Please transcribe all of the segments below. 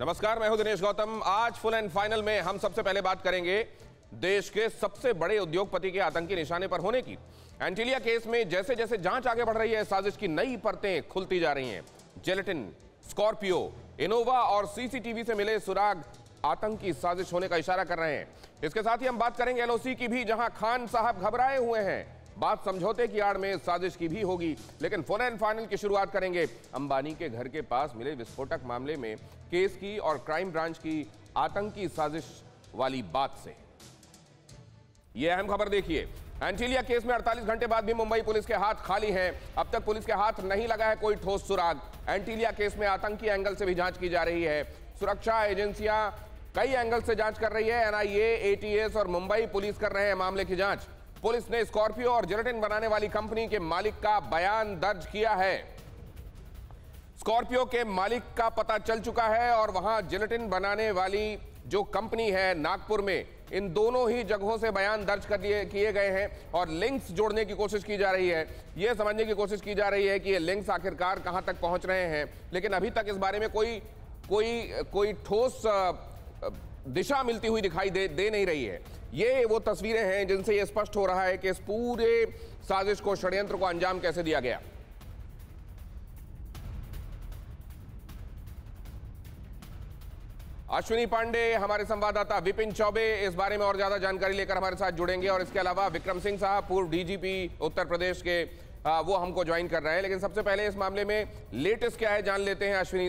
नमस्कार, मैं हूँ दिनेश गौतम। आज फुल एंड फाइनल में हम सबसे पहले बात करेंगे देश के सबसे बड़े उद्योगपति के आतंकी निशाने पर होने की। एंटीलिया केस में जैसे जैसे जाँच आगे बढ़ रही है, साजिश की नई परतें खुलती जा रही हैं। जेलेटिन, स्कॉर्पियो, इनोवा और सीसीटीवी से मिले सुराग आतंकी साजिश होने का इशारा कर रहे हैं। इसके साथ ही हम बात करेंगे एलओसी की भी, जहाँ खान साहब घबराए हुए हैं। बात समझौते की आड़ में साजिश की भी होगी, लेकिन फ़ोन एंड फाइनल की शुरुआत करेंगे। अंबानी के घर के पास मिले विस्फोटक मामले में केस की और क्राइम ब्रांच की आतंकी साजिश वाली बात से। यह अहम खबर देखिए। एंटीलिया केस में 48 घंटे बाद भी मुंबई पुलिस के हाथ खाली हैं। अब तक पुलिस के हाथ नहीं लगा है कोई ठोस सुराग। एंटीलिया केस में आतंकी एंगल से भी जाँच की जा रही है। सुरक्षा एजेंसियाँ कई एंगल से जाँच कर रही है। एनआईए, एटीएस और मुंबई पुलिस कर रहे हैं मामले की जाँच। पुलिस ने स्कॉर्पियो और जिलेटिन बनाने वाली कंपनी के मालिक का बयान दर्ज किया है। स्कॉर्पियो के मालिक का पता चल चुका है और वहाँ जिलेटिन बनाने वाली जो कंपनी है नागपुर में, इन दोनों ही जगहों से बयान दर्ज कर लिए, किए गए हैं और लिंक्स जोड़ने की कोशिश की जा रही है। यह समझने की कोशिश की जा रही है कि ये लिंक्स आखिरकार कहाँ तक पहुँच रहे हैं, लेकिन अभी तक इस बारे में कोई कोई कोई ठोस दिशा मिलती हुई दिखाई दे दे नहीं रही है। ये वो तस्वीरें हैं जिनसे ये स्पष्ट हो रहा है कि इस पूरे साजिश को षड्यंत्र को अंजाम कैसे दिया गया। अश्विनी पांडे, हमारे संवाददाता विपिन चौबे, इस बारे में और ज़्यादा जानकारी लेकर हमारे साथ जुड़ेंगे और इसके अलावा विक्रम सिंह साहब, पूर्व डीजीपी उत्तर प्रदेश के आ, वो हमको ज्वाइन कर रहे हैं। लेकिन सबसे पहले इस मामले में लेटेस्ट क्या है जान लेते हैं अश्विनी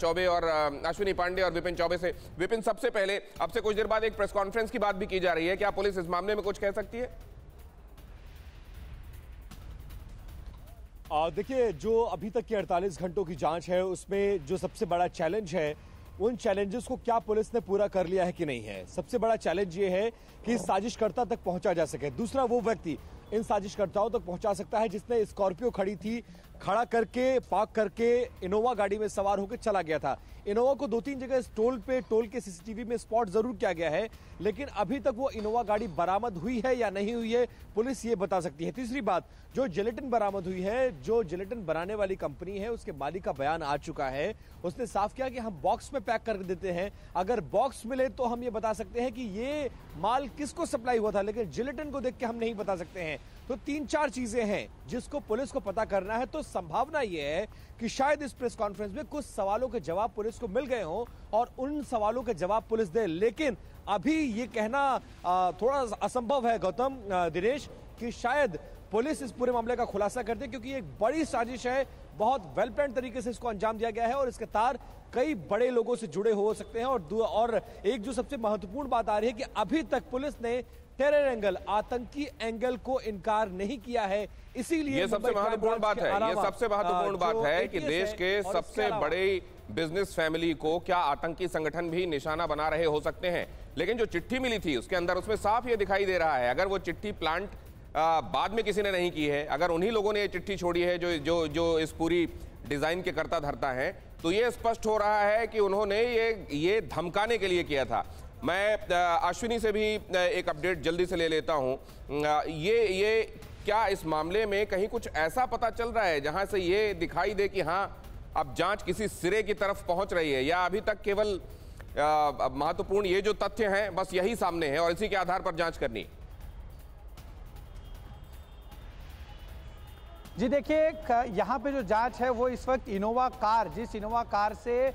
चौबे और अश्विनी पांडे और विपिन चौबे से। विपिन सबसे पहले अब से कुछ देर बाद एक प्रेस कॉन्फ्रेंस की बात भी की जा रही है। क्या पुलिस इस मामले में कुछ कह सकती है? देखिए जो अभी तक की 48 घंटों की जाँच है उसमें जो सबसे बड़ा चैलेंज है उन चैलेंजेस को क्या पुलिस ने पूरा कर लिया है कि नहीं है? सबसे बड़ा चैलेंज ये है कि साजिशकर्ता तक पहुँचा जा सके। दूसरा वो व्यक्ति इन साजिशकर्ताओं तक पहुँचा सकता है, जिसने स्कॉर्पियो खड़ी थी, खड़ा करके, पार्क करके इनोवा गाड़ी में सवार होकर चला गया था। इनोवा को दो तीन जगह टोल पे, टोल के सीसीटीवी में स्पॉट ज़रूर किया गया है, लेकिन अभी तक वो इनोवा गाड़ी बरामद हुई है या नहीं हुई है, पुलिस ये बता सकती है। तीसरी बात, जो जिलेटिन बरामद हुई है, जो जिलेटिन बनाने वाली कंपनी है, उसके मालिक का बयान आ चुका है। उसने साफ़ किया कि हम बॉक्स में पैक कर देते हैं। अगर बॉक्स मिले तो हम ये बता सकते हैं कि ये माल किसको सप्लाई हुआ था, लेकिन जिलेटिन को देख के हम नहीं बता सकते हैं। तो तीन चार चीज़ें हैं जिसको पुलिस को पता करना है। तो संभावना यह है कि शायद इस प्रेस कॉन्फ्रेंस में कुछ सवालों के जवाब पुलिस को मिल गए हों और उन सवालों के जवाब पुलिस दे। लेकिन अभी ये कहना थोड़ा असंभव है, गौतम दिनेश, कि शायद पुलिस इस पूरे मामले का खुलासा कर दे, क्योंकि एक बड़ी साजिश है, बहुत वेल प्लान तरीके से इसको अंजाम दिया गया है और इसके तार कई बड़े लोगों से जुड़े हो सकते हैं। और और एक जो सबसे महत्वपूर्ण बात आ रही है कि अभी तक पुलिस ने टेरर एंगल आतंकी एंगल को इनकार नहीं किया है इसीलिए ये सबसे महत्वपूर्ण बात है ये सबसे महत्वपूर्ण बात है कि देश के सबसे बड़े बिज़नेस फैमिली को क्या आतंकी संगठन भी निशाना बना रहे हो सकते हैं? लेकिन जो चिट्ठी मिली थी उसके अंदर उसमें साफ़ ये दिखाई दे रहा है अगर वो चिट्ठी प्लांट बाद में किसी ने नहीं की है अगर उन्हीं लोगों ने ये चिट्ठी छोड़ी है जो जो जो इस पूरी डिज़ाइन के करता धरता है तो ये स्पष्ट हो रहा है कि उन्होंने ये ये धमकाने के लिए किया था। मैं अश्विनी से भी एक अपडेट जल्दी से ले लेता हूँ। ये ये क्या इस मामले में कहीं कुछ ऐसा पता चल रहा है जहाँ से ये दिखाई दे कि हाँ अब जाँच किसी सिरे की तरफ़ पहुँच रही है? या अभी तक केवल महत्वपूर्ण ये जो तथ्य हैं, बस यही सामने है और इसी के आधार पर जाँच करनी। जी देखिए यहाँ पे जो जाँच है वो इस वक्त इनोवा कार, जिस इनोवा कार से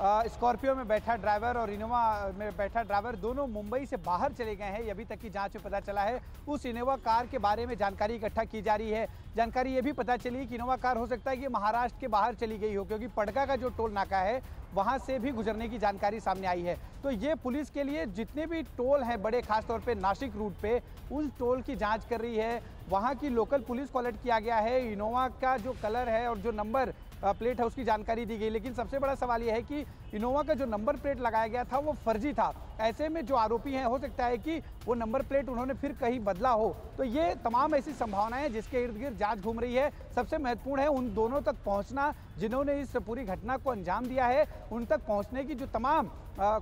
स्कॉर्पियो में बैठा ड्राइवर और इनोवा में बैठा ड्राइवर दोनों मुंबई से बाहर चले गए हैं। अभी तक की जाँच में पता चला है, उस इनोवा कार के बारे में जानकारी इकट्ठा की जा रही है। जानकारी ये भी पता चली कि इनोवा कार हो सकता है कि महाराष्ट्र के बाहर चली गई हो, क्योंकि पड़का का जो टोल नाका है, वहाँ से भी गुजरने की जानकारी सामने आई है। तो ये पुलिस के लिए जितने भी टोल हैं, बड़े खासतौर पे नासिक रूट पे, उस टोल की जाँच कर रही है। वहाँ की लोकल पुलिस को अलर्ट किया गया है। इनोवा का जो कलर है और जो नंबर प्लेट है उसकी जानकारी दी गई। लेकिन सबसे बड़ा सवाल यह है कि इनोवा का जो नंबर प्लेट लगाया गया था वो फर्जी था। ऐसे में जो आरोपी हैं हो सकता है कि वो नंबर प्लेट उन्होंने फिर कहीं बदला हो। तो ये तमाम ऐसी संभावनाएँ जिसके इर्द गिर्द जाँच घूम रही है। सबसे महत्वपूर्ण है उन दोनों तक पहुँचना जिन्होंने इस पूरी घटना को अंजाम दिया है उन तक पहुँचने की जो तमाम आ,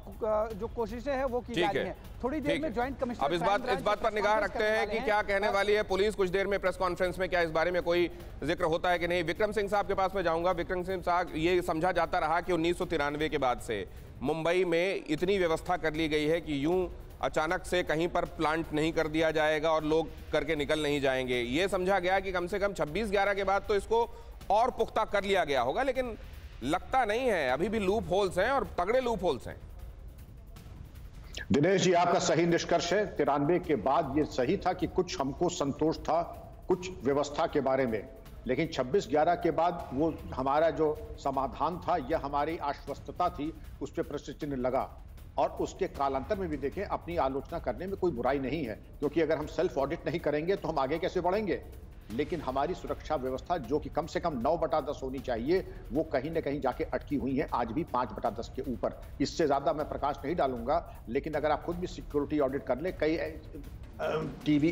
जो कोशिशें हैं वो की जा रही हैं। थोड़ी देर में ज्वाइंट कमिश्नर अब इस बात इस बात पर निगाह रखते हैं कि क्या कहने वाली है पुलिस? कुछ देर में प्रेस कॉन्फ्रेंस में क्या इस बारे में कोई ज़िक्र होता है कि नहीं? विक्रम सिंह साहब के पास में जाऊँगा। विक्रम सिंह साहब ये समझा जाता रहा कि उन्नीस के बाद से मुंबई में इतनी व्यवस्था कर ली गई है कि यूँ अचानक से कहीं पर प्लांट नहीं कर दिया जाएगा और लोग करके निकल नहीं जाएँगे। ये समझा गया कि कम से कम 26 ग्यारह के बाद तो इसको और पुख्ता कर लिया गया होगा, लेकिन लगता नहीं है। अभी भी लूप होल्स हैं और तगड़े लूप होल्स हैं। दिनेश जी, आपका सही निष्कर्ष है। तिरानवे के बाद ये सही था कि कुछ हमको संतोष था कुछ व्यवस्था के बारे में। लेकिन 26 ग्यारह के बाद वो हमारा जो समाधान था, यह हमारी आश्वस्तता थी, उस पर प्रश्न चिन्ह लगा। और उसके कालांतर में भी देखें, अपनी आलोचना करने में कोई बुराई नहीं है, क्योंकि अगर हम सेल्फ ऑडिट नहीं करेंगे तो हम आगे कैसे बढ़ेंगे? लेकिन हमारी सुरक्षा व्यवस्था, जो कि कम से कम नौ बटा दस होनी चाहिए, वो कहीं ना कहीं जाके अटकी हुई है, आज भी पाँच बटा दस के ऊपर। इससे ज़्यादा मैं प्रकाश नहीं डालूँगा, लेकिन अगर आप खुद भी सिक्योरिटी ऑडिट कर ले, कई टीवी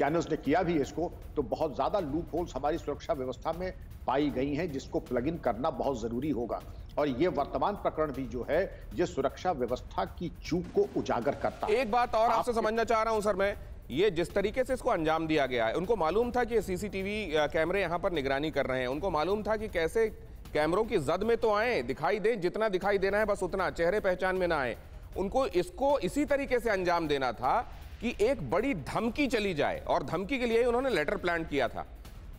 चैनल्स ने किया भी इसको तो बहुत ज़्यादा लूप होल्स हमारी सुरक्षा व्यवस्था में पाई गई हैं जिसको प्लग इन करना बहुत ज़रूरी होगा। और ये वर्तमान प्रकरण भी जो है ये सुरक्षा व्यवस्था की चूक को उजागर करता है। एक बात और आपसे समझना चाह रहा हूँ सर मैं। ये जिस तरीके से इसको अंजाम दिया गया है उनको मालूम था कि सीसीटीवी कैमरे यहाँ पर निगरानी कर रहे हैं। उनको मालूम था कि कैसे कैमरों की जद में तो आए दिखाई दे जितना दिखाई देना है बस उतना चेहरे पहचान में ना आए। उनको इसको इसी तरीके से अंजाम देना था कि एक बड़ी धमकी चली जाए, और धमकी के लिए उन्होंने लेटर प्लान किया था।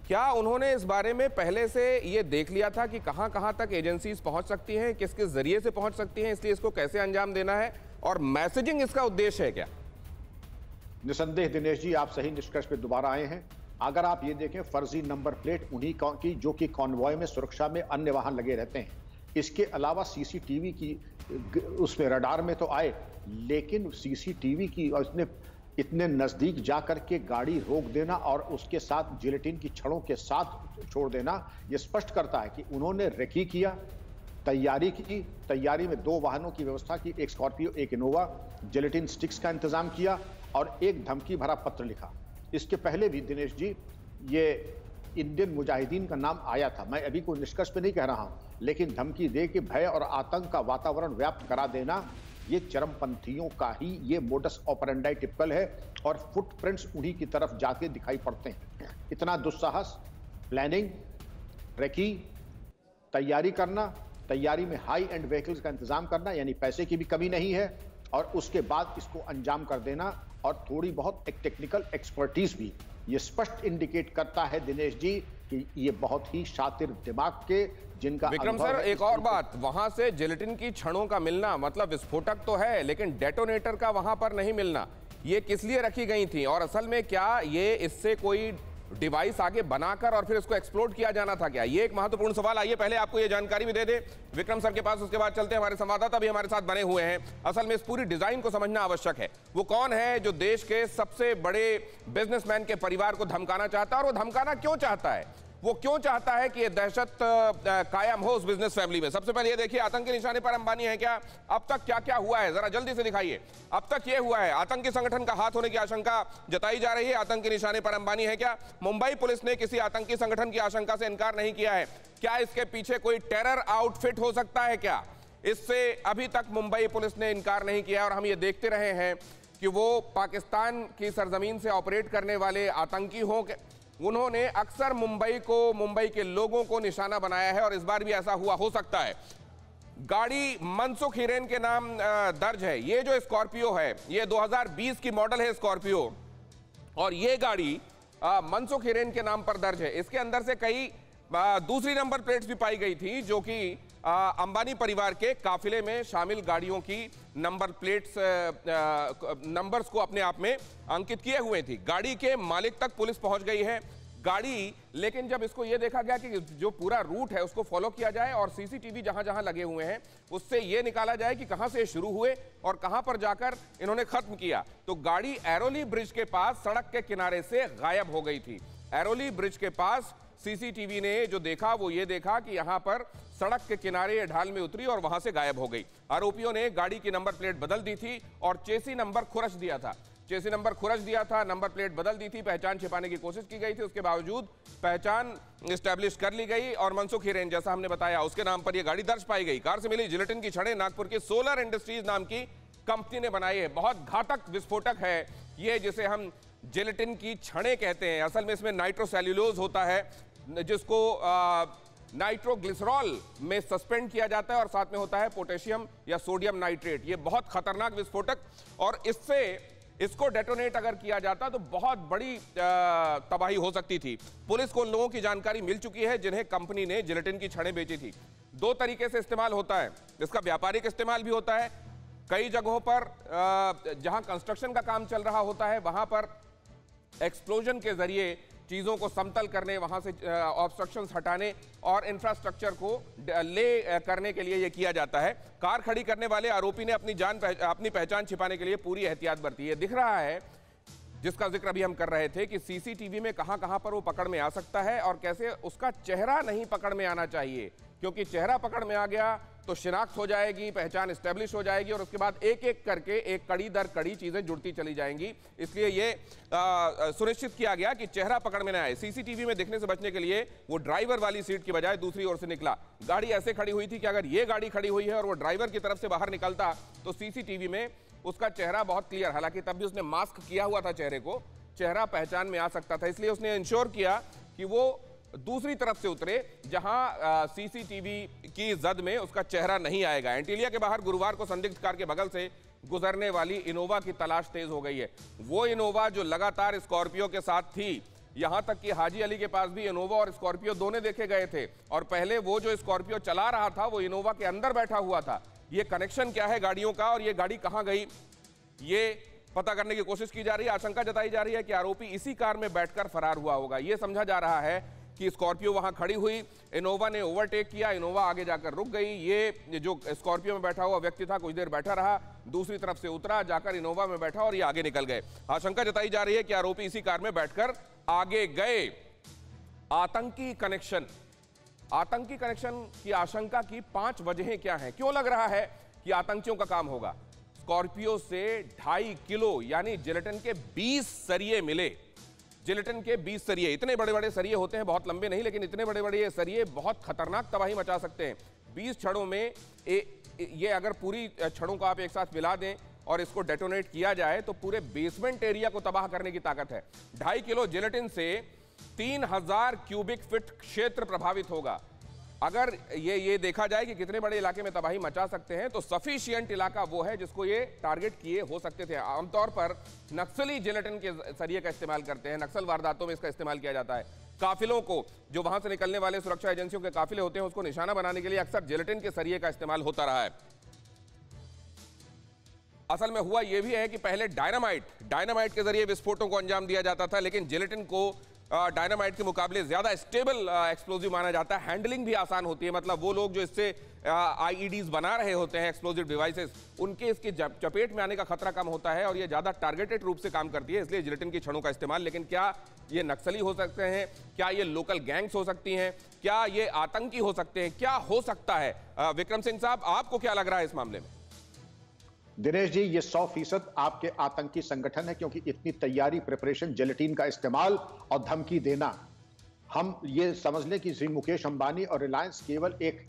क्या उन्होंने इस बारे में पहले से ये देख लिया था कि कहाँ कहाँ तक एजेंसीज पहुँच सकती हैं किस किस ज़रिए से पहुँच सकती हैं, इसलिए इसको कैसे अंजाम देना है, और मैसेजिंग इसका उद्देश्य है क्या? निसंदेह दिनेश जी, आप सही निष्कर्ष पे दोबारा आए हैं। अगर आप ये देखें, फर्जी नंबर प्लेट उन्हीं की जो कि कॉन्वॉय में सुरक्षा में अन्य वाहन लगे रहते हैं। इसके अलावा सीसीटीवी की उसमें रडार में तो आए, लेकिन सीसीटीवी की और इसने इतने नज़दीक जाकर के गाड़ी रोक देना और उसके साथ जिलेटिन की छड़ों के साथ छोड़ देना यह स्पष्ट करता है कि उन्होंने रेकी किया, तैयारी की। तैयारी में दो वाहनों की व्यवस्था की, एक स्कॉर्पियो, एक इनोवा। जिलेटिन स्टिक्स का इंतज़ाम किया और एक धमकी भरा पत्र लिखा। इसके पहले भी दिनेश जी, ये इंडियन मुजाहिदीन का नाम आया था। मैं अभी कोई निष्कर्ष पे नहीं कह रहा हूँ, लेकिन धमकी दे के भय और आतंक का वातावरण व्याप्त करा देना ये चरमपंथियों का ही ये मोडस ऑपरेंडाई टिपिकल है और फुटप्रिंट्स उन्हीं की तरफ़ जाके दिखाई पड़ते हैं। इतना दुस्साहस प्लानिंग रेकी तैयारी करना, तैयारी में हाई एंड व्हीकल्स का इंतज़ाम करना, यानी पैसे की भी कमी नहीं है और उसके बाद इसको अंजाम कर देना और थोड़ी बहुत एक टेक्निकल एक्सपर्टीज भी। ये स्पष्ट इंडिकेट करता है दिनेश जी कि ये बहुत ही शातिर दिमाग के जिनका विक्रम सर एक और बात वहाँ से जिलेटिन की क्षणों का मिलना मतलब विस्फोटक तो है लेकिन डेटोनेटर का वहाँ पर नहीं मिलना ये किस लिए रखी गई थी? और असल में क्या ये इससे कोई डिवाइस आगे बनाकर और फिर इसको एक्सप्लोर किया जाना था क्या? ये एक महत्वपूर्ण सवाल आइए, पहले आपको ये जानकारी भी दे दे। विक्रम सर के पास उसके बाद चलते हैं, हमारे संवाददाता भी हमारे साथ बने हुए हैं। असल में इस पूरी डिज़ाइन को समझना आवश्यक है। वो कौन है जो देश के सबसे बड़े बिजनेसमैन के परिवार को धमकाना चाहता है और वो धमकाना क्यों चाहता है? वो क्यों चाहता है कि ये दहशत कायम हो उस बिज़नेस फैमिली में? सबसे पहले ये देखिए, आतंकी निशाने पर अंबानी है क्या? अब तक क्या क्या हुआ है? जरा जल्दी से दिखाइए। अब तक ये हुआ है, आतंकी संगठन का हाथ होने की आशंका जताई जा रही है। आतंकी निशाने पर अंबानी है क्या? मुंबई पुलिस ने किसी आतंकी संगठन की आशंका से इनकार नहीं किया है। क्या इसके पीछे कोई टेरर आउटफिट हो सकता है क्या? इससे अभी तक मुंबई पुलिस ने इनकार नहीं किया और हम ये देखते रहे हैं कि वो पाकिस्तान की सरजमीन से ऑपरेट करने वाले आतंकी हों उन्होंने अक्सर मुंबई को, मुंबई के लोगों को निशाना बनाया है और इस बार भी ऐसा हुआ, हो सकता है। गाड़ी मनसुख हिरेन के नाम दर्ज है। ये जो स्कॉर्पियो है, ये 2020 की मॉडल है स्कॉर्पियो। और ये गाड़ी मनसुख हिरेन के नाम पर दर्ज है। इसके अंदर से कई दूसरी नंबर प्लेट्स भी पाई गई थी, जो कि अंबानी परिवार के काफिले में शामिल गाड़ियों की नंबर प्लेट्स नंबर्स को अपने आप में अंकित किए हुए थी। गाड़ी के मालिक तक पुलिस पहुँच गई है। गाड़ी, लेकिन जब इसको यह देखा गया कि जो पूरा रूट है उसको फॉलो किया जाए और सीसीटीवी जहाँ जहाँ लगे हुए हैं, उससे यह निकाला जाए कि कहाँ से शुरू हुए और कहाँ पर जाकर इन्होंने खत्म किया। तो गाड़ी एरोली ब्रिज के पास, सड़क के किनारे से गायब हो गई थी। एरोली ब्रिज के पास सीसीटीवी ने जो देखा, वो ये देखा कि यहाँ पर सड़क के किनारे ढाल में उतरी और वहाँ से गायब हो गई। आरोपियों ने गाड़ी की नंबर प्लेट बदल दी थी और चेसी नंबर खुरच दिया था। चेसी नंबर खुरच दिया था, नंबर प्लेट बदल दी थी, पहचान छिपाने की कोशिश की गई थी, उसके बावजूद पहचान स्टैब्लिश कर ली गई और मनसुख हिरेन जैसा हमने बताया, उसके नाम पर यह गाड़ी दर्ज पाई गई। कार से मिली जिलेटिन की छड़े, नागपुर की सोलर इंडस्ट्रीज़ नाम की कंपनी ने बनाई है। बहुत घातक विस्फोटक है ये, जिसे हम जिलेटिन की छड़े कहते हैं। असल में इसमें नाइट्रोसेल्यूलोज होता है जिसको नाइट्रोग्लिसरॉल में सस्पेंड किया जाता है और साथ में होता है पोटेशियम या सोडियम नाइट्रेट। ये बहुत खतरनाक विस्फोटक और इससे, इसको डेटोनेट अगर किया जाता तो बहुत बड़ी तबाही हो सकती थी। पुलिस को उन लोगों की जानकारी मिल चुकी है जिन्हें कंपनी ने जिलेटिन की छड़ें बेची थी। दो तरीके से इस्तेमाल होता है। इसका व्यापारिक इस्तेमाल भी होता है। कई जगहों पर जहाँ कंस्ट्रक्शन का काम चल रहा होता है, वहाँ पर एक्सप्लोजन के ज़रिए चीज़ों को समतल करने वहाँ से ऑब्स्ट्रक्शन हटाने और इंफ्रास्ट्रक्चर को ले करने के लिए यह किया जाता है। कार खड़ी करने वाले आरोपी ने अपनी जान पह, अपनी पहचान छिपाने के लिए पूरी एहतियात बरती है। दिख रहा है जिसका ज़िक्र अभी हम कर रहे थे कि सीसीटीवी में कहाँ कहाँ पर वो पकड़ में आ सकता है और कैसे उसका चेहरा नहीं पकड़ में आना चाहिए क्योंकि चेहरा पकड़ में आ गया तो शिनाख्त हो जाएगी, पहचान स्टेब्लिश हो जाएगी और उसके बाद एक एक करके एक कड़ी दर कड़ी चीज़ें जुड़ती चली जाएँगी। इसलिए ये सुनिश्चित किया गया कि चेहरा पकड़ में न आए। सीसीटीवी में दिखने से बचने के लिए वो ड्राइवर वाली सीट की बजाय दूसरी ओर से निकला। गाड़ी ऐसे खड़ी हुई थी कि अगर ये गाड़ी खड़ी हुई है और वो ड्राइवर की तरफ़ से बाहर निकलता तो सीसीटीवी में उसका चेहरा बहुत क्लियर। हालाँकि तब भी उसने मास्क किया हुआ था चेहरे को। चेहरा पहचान में आ सकता था। इसलिए उसने इंश्योर किया कि वो दूसरी तरफ़ से उतरे, जहाँ सीसीटीवी की जद में उसका चेहरा नहीं आएगा। एंटीलिया के बाहर गुरुवार को संदिग्ध कार के बगल से गुजरने वाली इनोवा की तलाश तेज हो गई है। वो इनोवा जो लगातार स्कॉर्पियो के साथ थी, यहाँ तक कि हाजी अली के पास भी इनोवा और स्कॉर्पियो दोनों देखे गए थे। और पहले वो जो स्कॉर्पियो चला रहा था, वो इनोवा के अंदर बैठा हुआ था। ये कनेक्शन क्या है गाड़ियों का और ये गाड़ी कहाँ गई, ये पता करने की कोशिश की जा रही है। आशंका जताई जा रही है कि आरोपी इसी कार में बैठकर फरार हुआ होगा। यह समझा जा रहा है कि स्कॉर्पियो वहाँ खड़ी हुई। इनोवा ने ओवरटेक किया, इनोवा आगे जाकर रुक गई। ये जो स्कॉर्पियो में बैठा हुआ व्यक्ति था, कुछ देर बैठा रहा, दूसरी तरफ़ से उतरा, जाकर इनोवा में बैठा और ये आगे निकल गए। आशंका जताई जा रही है कि आरोपी इसी कार में बैठकर आगे गए। आतंकी कनेक्शन आतंकी कनेक्शन की आशंका की पाँच वजहें क्या हैं? क्यों लग रहा है कि आतंकियों का काम होगा? स्कॉर्पियो से ढाई किलो, यानी जिलेटिन के 20 सरिये मिले। जिलेटिन के 20 सरिये। इतने बड़े बड़े सरिये होते हैं बहुत लंबे नहीं लेकिन इतने बड़े बड़े ये सरिये बहुत खतरनाक तबाही मचा सकते हैं। 20 छड़ों में ए, ये अगर पूरी छड़ों को आप एक साथ मिला दें और इसको डेटोनेट किया जाए तो पूरे बेसमेंट एरिया को तबाह करने की ताकत है। ढाई किलो जिलेटिन से तीन हज़ार क्यूबिक फिट क्षेत्र प्रभावित होगा। अगर ये ये देखा जाए कि कितने बड़े इलाके में तबाही मचा सकते हैं तो सफिशियंट इलाका वो है जिसको ये टारगेट किए हो सकते थे। आमतौर पर नक्सली जिलेटिन के ज़रिए का इस्तेमाल करते हैं, नक्सल वारदातों में इसका इस्तेमाल किया जाता है। काफिलों को, जो वहाँ से निकलने वाले सुरक्षा एजेंसियों के काफिले होते हैं, उसको निशाना बनाने के लिए अक्सर जिलेटिन के सरिये का इस्तेमाल होता रहा है। असल में हुआ यह भी है कि पहले डायनामाइट डायनामाइट के ज़रिए विस्फोटों को अंजाम दिया जाता था, लेकिन जिलेटिन को डायनामाइट के मुकाबले ज़्यादा स्टेबल एक्सप्लोजिव माना जाता है। हैंडलिंग भी आसान होती है। मतलब वो लोग जो इससे आईईडीज बना रहे होते हैं एक्सप्लोजिव डिवाइसेस उनके इसके चपेट में आने का खतरा कम होता है और ये ज़्यादा टारगेटेड रूप से काम करती है, इसलिए जिलेटिन की क्षणों का इस्तेमाल। लेकिन क्या ये नक्सली हो सकते हैं? क्या ये लोकल गैंग्स हो सकती हैं? क्या ये आतंकी हो सकते हैं? क्या हो सकता है? विक्रम सिंह साहब, आपको क्या लग रहा है इस मामले में? दिनेश जी, ये सौ फ़ीसद आपके आतंकी संगठन है क्योंकि इतनी तैयारी प्रिपरेशन जेलेटिन का इस्तेमाल और धमकी देना। हम ये समझ लें कि श्री मुकेश अंबानी और रिलायंस केवल एक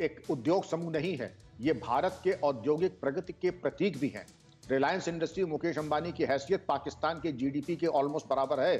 एक उद्योग समूह नहीं है, ये भारत के औद्योगिक प्रगति के प्रतीक भी हैं। रिलायंस इंडस्ट्री मुकेश अंबानी की हैसियत पाकिस्तान के जीडीपी के ऑलमोस्ट बराबर है।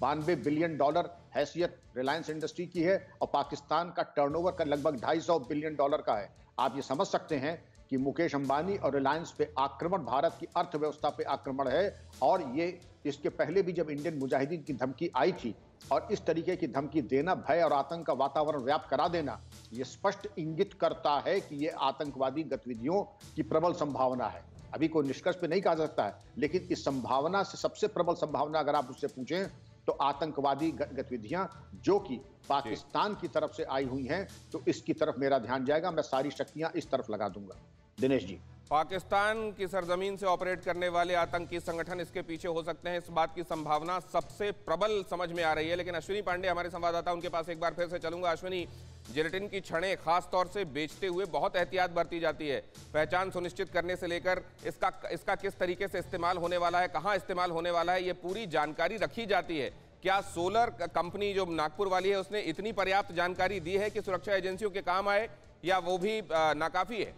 बानवे बिलियन डॉलर हैसियत रिलायंस इंडस्ट्री की है और पाकिस्तान का टर्नओवर का लगभग ढाई सौ बिलियन डॉलर का है। आप ये समझ सकते हैं कि मुकेश अंबानी और रिलायंस पे आक्रमण भारत की अर्थव्यवस्था पे आक्रमण है और ये इसके पहले भी जब इंडियन मुजाहिदीन की धमकी आई थी और इस तरीके की धमकी देना भय और आतंक का वातावरण व्याप्त करा देना ये स्पष्ट इंगित करता है कि ये आतंकवादी गतिविधियों की प्रबल संभावना है। अभी कोई निष्कर्ष पे नहीं कहा सकता है लेकिन इस संभावना से सबसे प्रबल संभावना अगर आप उससे पूछें तो आतंकवादी गतिविधियाँ जो कि पाकिस्तान की तरफ़ से आई हुई हैं तो इसकी तरफ़ मेरा ध्यान जाएगा मैं सारी शक्तियाँ इस तरफ़ लगा दूँगा। दिनेश जी। पाकिस्तान की सरजमीन से ऑपरेट करने वाले आतंकी संगठन इसके पीछे हो सकते हैं। इस बात की संभावना सबसे प्रबल समझ में आ रही है, लेकिन अश्विनी पांडे हमारे संवाददाता, उनके पास एक बार फिर से चलूँगा। अश्विनी, जिलेटिन की छड़ें खास तौर से बेचते हुए बहुत एहतियात बरती जाती है। पहचान सुनिश्चित करने से लेकर इसका इसका किस तरीके से इस्तेमाल होने वाला है, कहाँ इस्तेमाल होने वाला है, ये पूरी जानकारी रखी जाती है। क्या सोलर कंपनी जो नागपुर वाली है, उसने इतनी पर्याप्त जानकारी दी है कि सुरक्षा एजेंसियों के काम आए, या वो भी नाकाफी है?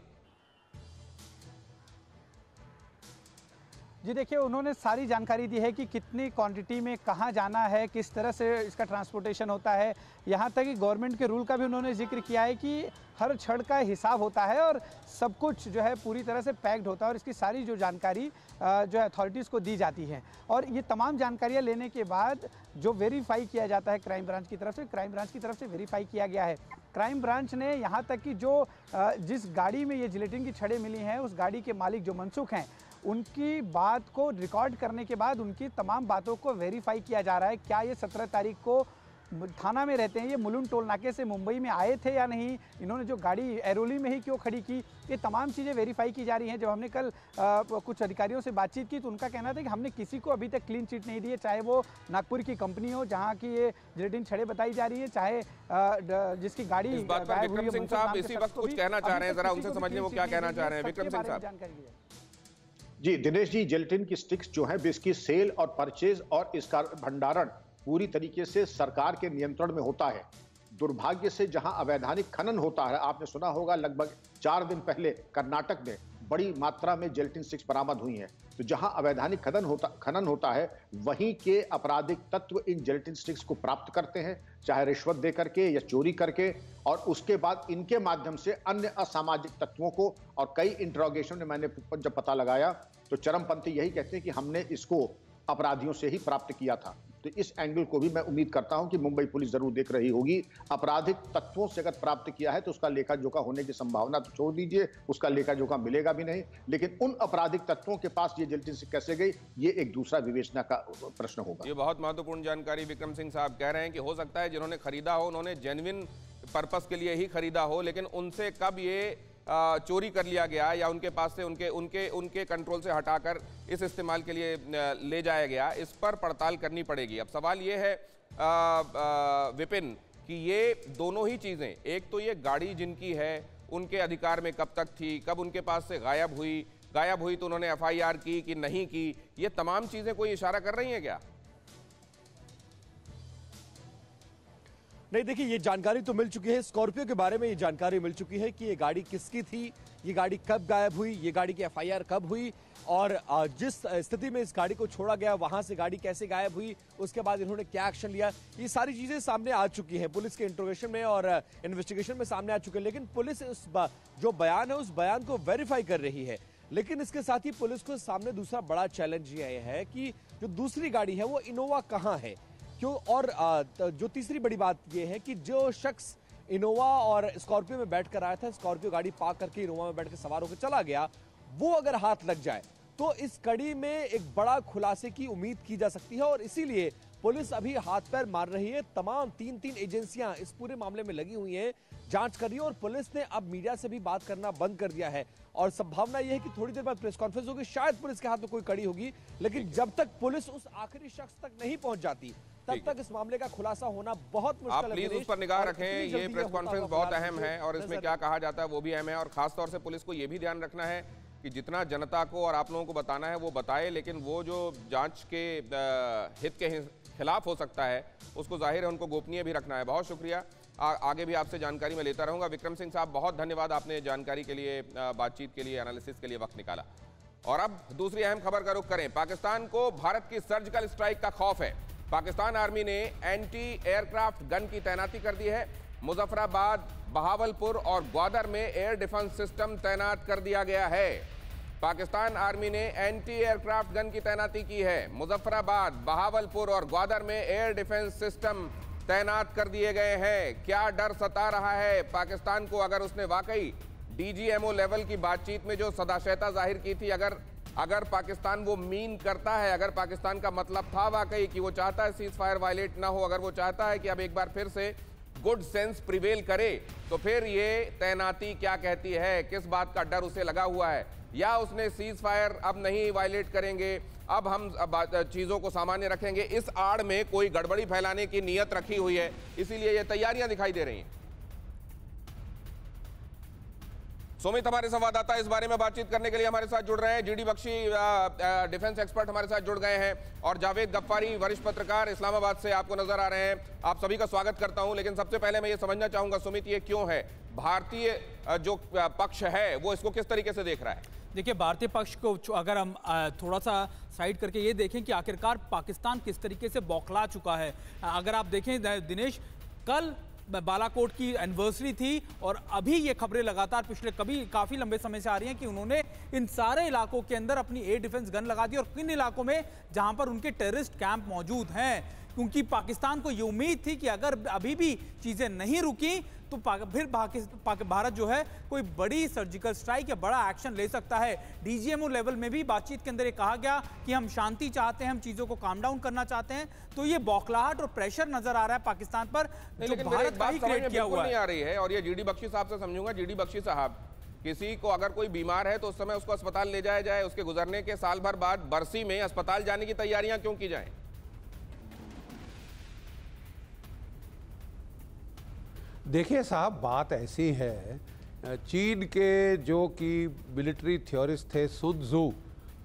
जी देखिए, उन्होंने सारी जानकारी दी है कि कितनी क्वांटिटी में कहाँ जाना है, किस तरह से इसका ट्रांसपोर्टेशन होता है। यहाँ तक कि गवर्नमेंट के रूल का भी उन्होंने ज़िक्र किया है कि हर छड़ का हिसाब होता है और सब कुछ जो है पूरी तरह से पैक्ड होता है और इसकी सारी जो जानकारी जो है अथॉरिटीज़ को दी जाती है। और ये तमाम जानकारियाँ लेने के बाद जो वेरीफाई किया जाता है क्राइम ब्रांच की तरफ़ से क्राइम ब्रांच की तरफ़ से वेरीफाई किया गया है। क्राइम ब्रांच ने यहाँ तक कि जो जिस गाड़ी में ये जिलेटिन की छड़ें मिली हैं, उस गाड़ी के मालिक जो मनसुख हैं उनकी बात को रिकॉर्ड करने के बाद उनकी तमाम बातों को वेरीफाई किया जा रहा है। क्या ये सत्रह तारीख को थाना में रहते हैं? ये मुलुन टोल नाके से मुंबई में आए थे या नहीं? इन्होंने जो गाड़ी एरोली में ही क्यों खड़ी की? ये तमाम चीज़ें वेरीफाई की जा रही हैं। जब हमने कल आ, कुछ अधिकारियों से बातचीत की तो उनका कहना था कि हमने किसी को अभी तक क्लीन चिट नहीं दी है। चाहे वो नागपुर की कंपनी हो जहाँ की ये जिलेटिन छड़े बताई जा रही है चाहे आ, जिसकी गाड़ी विक्रम सिंह साहब इसी वक्त कुछ कहना चाह रहे हैं। जरा उनसे समझिए वो क्या कहना चाह रहे हैं। विक्रम सिंह साहब। जानकारी जी, दिनेश जी जेलेटिन की स्टिक्स जो है, इसकी सेल और परचेज और इसका भंडारण पूरी तरीके से सरकार के नियंत्रण में होता है। दुर्भाग्य से जहाँ अवैधानिक खनन होता है, आपने सुना होगा, लगभग चार दिन पहले कर्नाटक में बड़ी मात्रा में जेलेटिन स्टिक्स बरामद हुई हैं। तो जहाँ अवैधानिक खनन होता खनन होता है, वहीं के आपराधिक तत्व इन जेलेटिन स्टिक्स को प्राप्त करते हैं, चाहे रिश्वत दे करके या चोरी करके, और उसके बाद इनके माध्यम से अन्य असामाजिक तत्वों को, और कई इंट्रोगेशन में मैंने जब पता लगाया तो चरमपंथी यही कहते हैं कि हमने इसको अपराधियों से ही प्राप्त किया था। तो इस एंगल को भी मैं उम्मीद करता हूँ कि मुंबई पुलिस ज़रूर देख रही होगी। आपराधिक तत्वों से अगर प्राप्त किया है तो उसका लेखा जोखा होने की संभावना तो छोड़ दीजिए, उसका लेखा जोखा मिलेगा भी नहीं। लेकिन उन आपराधिक तत्वों के पास ये जल्दी से कैसे गई, ये एक दूसरा विवेचना का प्रश्न होगा। ये बहुत महत्वपूर्ण जानकारी विक्रम सिंह साहब कह रहे हैं कि हो सकता है जिन्होंने खरीदा हो, उन्होंने जेनविन पर्पस के लिए ही खरीदा हो, लेकिन उनसे कब ये चोरी कर लिया गया या उनके पास से उनके उनके उनके कंट्रोल से हटाकर इस इस्तेमाल के लिए ले जाया गया। इस पर पड़ताल करनी पड़ेगी। अब सवाल ये है विपिन, कि ये दोनों ही चीज़ें, एक तो ये गाड़ी जिनकी है, उनके अधिकार में कब तक थी, कब उनके पास से गायब हुई गायब हुई तो उन्होंने एफआईआर की कि नहीं की, ये तमाम चीज़ें कोई इशारा कर रही हैं क्या? नहीं, देखिए, ये जानकारी तो मिल चुकी है। स्कॉर्पियो के बारे में ये जानकारी मिल चुकी है कि ये गाड़ी किसकी थी, ये गाड़ी कब गायब हुई, ये गाड़ी की एफआईआर कब हुई, और जिस स्थिति में इस गाड़ी को छोड़ा गया, वहाँ से गाड़ी कैसे गायब हुई, उसके बाद इन्होंने क्या एक्शन लिया, ये सारी चीज़ें सामने आ चुकी है। पुलिस के इंट्रोगेशन में और इन्वेस्टिगेशन में सामने आ चुके हैं, लेकिन पुलिस उस जो बयान है, उस बयान को वेरीफाई कर रही है। लेकिन इसके साथ ही पुलिस को सामने दूसरा बड़ा चैलेंज ये है कि जो दूसरी गाड़ी है, वो इनोवा कहाँ है? क्यों? और जो तीसरी बड़ी बात यह है कि जो शख्स इनोवा और स्कॉर्पियो में बैठ कर आया था, स्कॉर्पियो गाड़ी पार्क करके इनोवा में बैठ कर सवार होकर चला गया, वो अगर हाथ लग जाए तो इस कड़ी में एक बड़ा खुलासे की उम्मीद की जा सकती है और इसीलिए पुलिस अभी हाथ पैर मार रही है। तमाम तीन तीन एजेंसियाँ इस पूरे मामले में लगी हुई हैं, जाँच कर रही है और पुलिस ने अब मीडिया से भी बात करना बंद कर दिया है। और संभावना यह है कि थोड़ी देर बाद प्रेस कॉन्फ्रेंस होगी। शायद पुलिस के हाथ में कोई कड़ी होगी लेकिन जब तक पुलिस उस आखिरी शख्स तक नहीं पहुँच जाती तब तक इस मामले का खुलासा होना बहुत मुश्किल आप प्लीज़ उस पर निगाह रखें ये प्रेस कॉन्फ्रेंस बहुत अहम है और इसमें क्या कहा जाता है वो भी अहम है और खासतौर से पुलिस को ये भी ध्यान रखना है कि जितना जनता को और आप लोगों को बताना है वो बताए लेकिन वो जो जाँच के हित के खिलाफ हो सकता है उसको ज़ाहिर है उनको गोपनीय भी रखना है। बहुत शुक्रिया। आ, आगे भी आपसे जानकारी मैं लेता रहूँगा। विक्रम सिंह साहब बहुत धन्यवाद आपने जानकारी के लिए बातचीत के लिए एनालिसिस के लिए वक्त निकाला। और अब दूसरी अहम खबर का रुख करें। पाकिस्तान को भारत की सर्जिकल स्ट्राइक का खौफ है। पाकिस्तान आर्मी ने एंटी एयरक्राफ्ट गन की तैनाती कर दी है। मुजफ्फराबाद बहावलपुर और ग्वादर में एयर डिफेंस सिस्टम तैनात कर दिया गया है। पाकिस्तान आर्मी ने एंटी एयरक्राफ्ट गन की तैनाती की है। मुजफ्फराबाद बहावलपुर और ग्वादर में एयर डिफेंस सिस्टम तैनात कर दिए गए हैं। क्या डर सता रहा है? पाकिस्तान को अगर उसने वाकई डीजीएमओ लेवल की बातचीत में जो सदाशयता ज़ाहिर की थी, अगर अगर पाकिस्तान वो मीन करता है, अगर पाकिस्तान का मतलब था वाकई कि वो चाहता है सीज फायर वायलेट ना हो, अगर वो चाहता है कि अब एक बार फिर से गुड सेंस प्रिवेल करे तो फिर ये तैनाती क्या कहती है? किस बात का डर उसे लगा हुआ है? या उसने सीज फायर अब नहीं वायलेट करेंगे? अब हम चीज़ों को सामान्य रखेंगे। इस आड़ में कोई गड़बड़ी फैलाने की नीयत रखी हुई है, इसीलिए ये तैयारियाँ दिखाई दे रही हैं। सुमित हमारे संवाददाता इस बारे में बातचीत करने के लिए हमारे साथ जुड़ रहे हैं। जीडी बख्शी डिफेंस एक्सपर्ट हमारे साथ जुड़ गए हैं और जावेद गफ्फारी, वरिष्ठ पत्रकार इस्लामाबाद से आपको नज़र आ रहे हैं। आप सभी का स्वागत करता हूँ, लेकिन सबसे पहले मैं ये समझना चाहूँगा, सुमित, ये क्यों है? भारतीय जो पक्ष है, वो इसको किस तरीके से देख रहा है? देखिए, भारतीय पक्ष को अगर हम थोड़ा सा साइड करके ये देखें कि आखिरकार पाकिस्तान किस तरीके से बौखला चुका है। अगर आप देखें दिनेश, कल बालाकोट की एनिवर्सरी थी और अभी ये खबरें लगातार पिछले कभी काफ़ी लंबे समय से आ रही हैं कि उन्होंने इन सारे इलाकों के अंदर अपनी एयर डिफेंस गन लगा दी और किन इलाकों में जहाँ पर उनके टेररिस्ट कैंप मौजूद हैं। क्योंकि पाकिस्तान को ये उम्मीद थी कि अगर अभी भी चीज़ें नहीं रुकी तो फिर भारत जो है कोई बड़ी सर्जिकल स्ट्राइक या बड़ा एक्शन ले सकता है। डीजीएमओ लेवल में भी बातचीत के अंदर ये कहा गया कि हम शांति चाहते हैं हम चीज़ों को काम डाउन करना चाहते हैं। तो ये बौखलाहट और प्रेशर नज़र आ रहा है पाकिस्तान पर जो भारत का ही क्रिएट किया हुआ नहीं आ रही है और ये जीडी बख्शी साहब से समझूँगा जीडी बख्शी साहब किसी को अगर कोई बीमार है तो उस समय उसको अस्पताल ले जाया जाए उसके गुजरने के साल भर बाद बरसी में अस्पताल जाने की तैयारियाँ क्यों की जाए? देखिए साहब, बात ऐसी है चीन के जो कि मिलिट्री थ्योरिस्ट थे, सुन जू,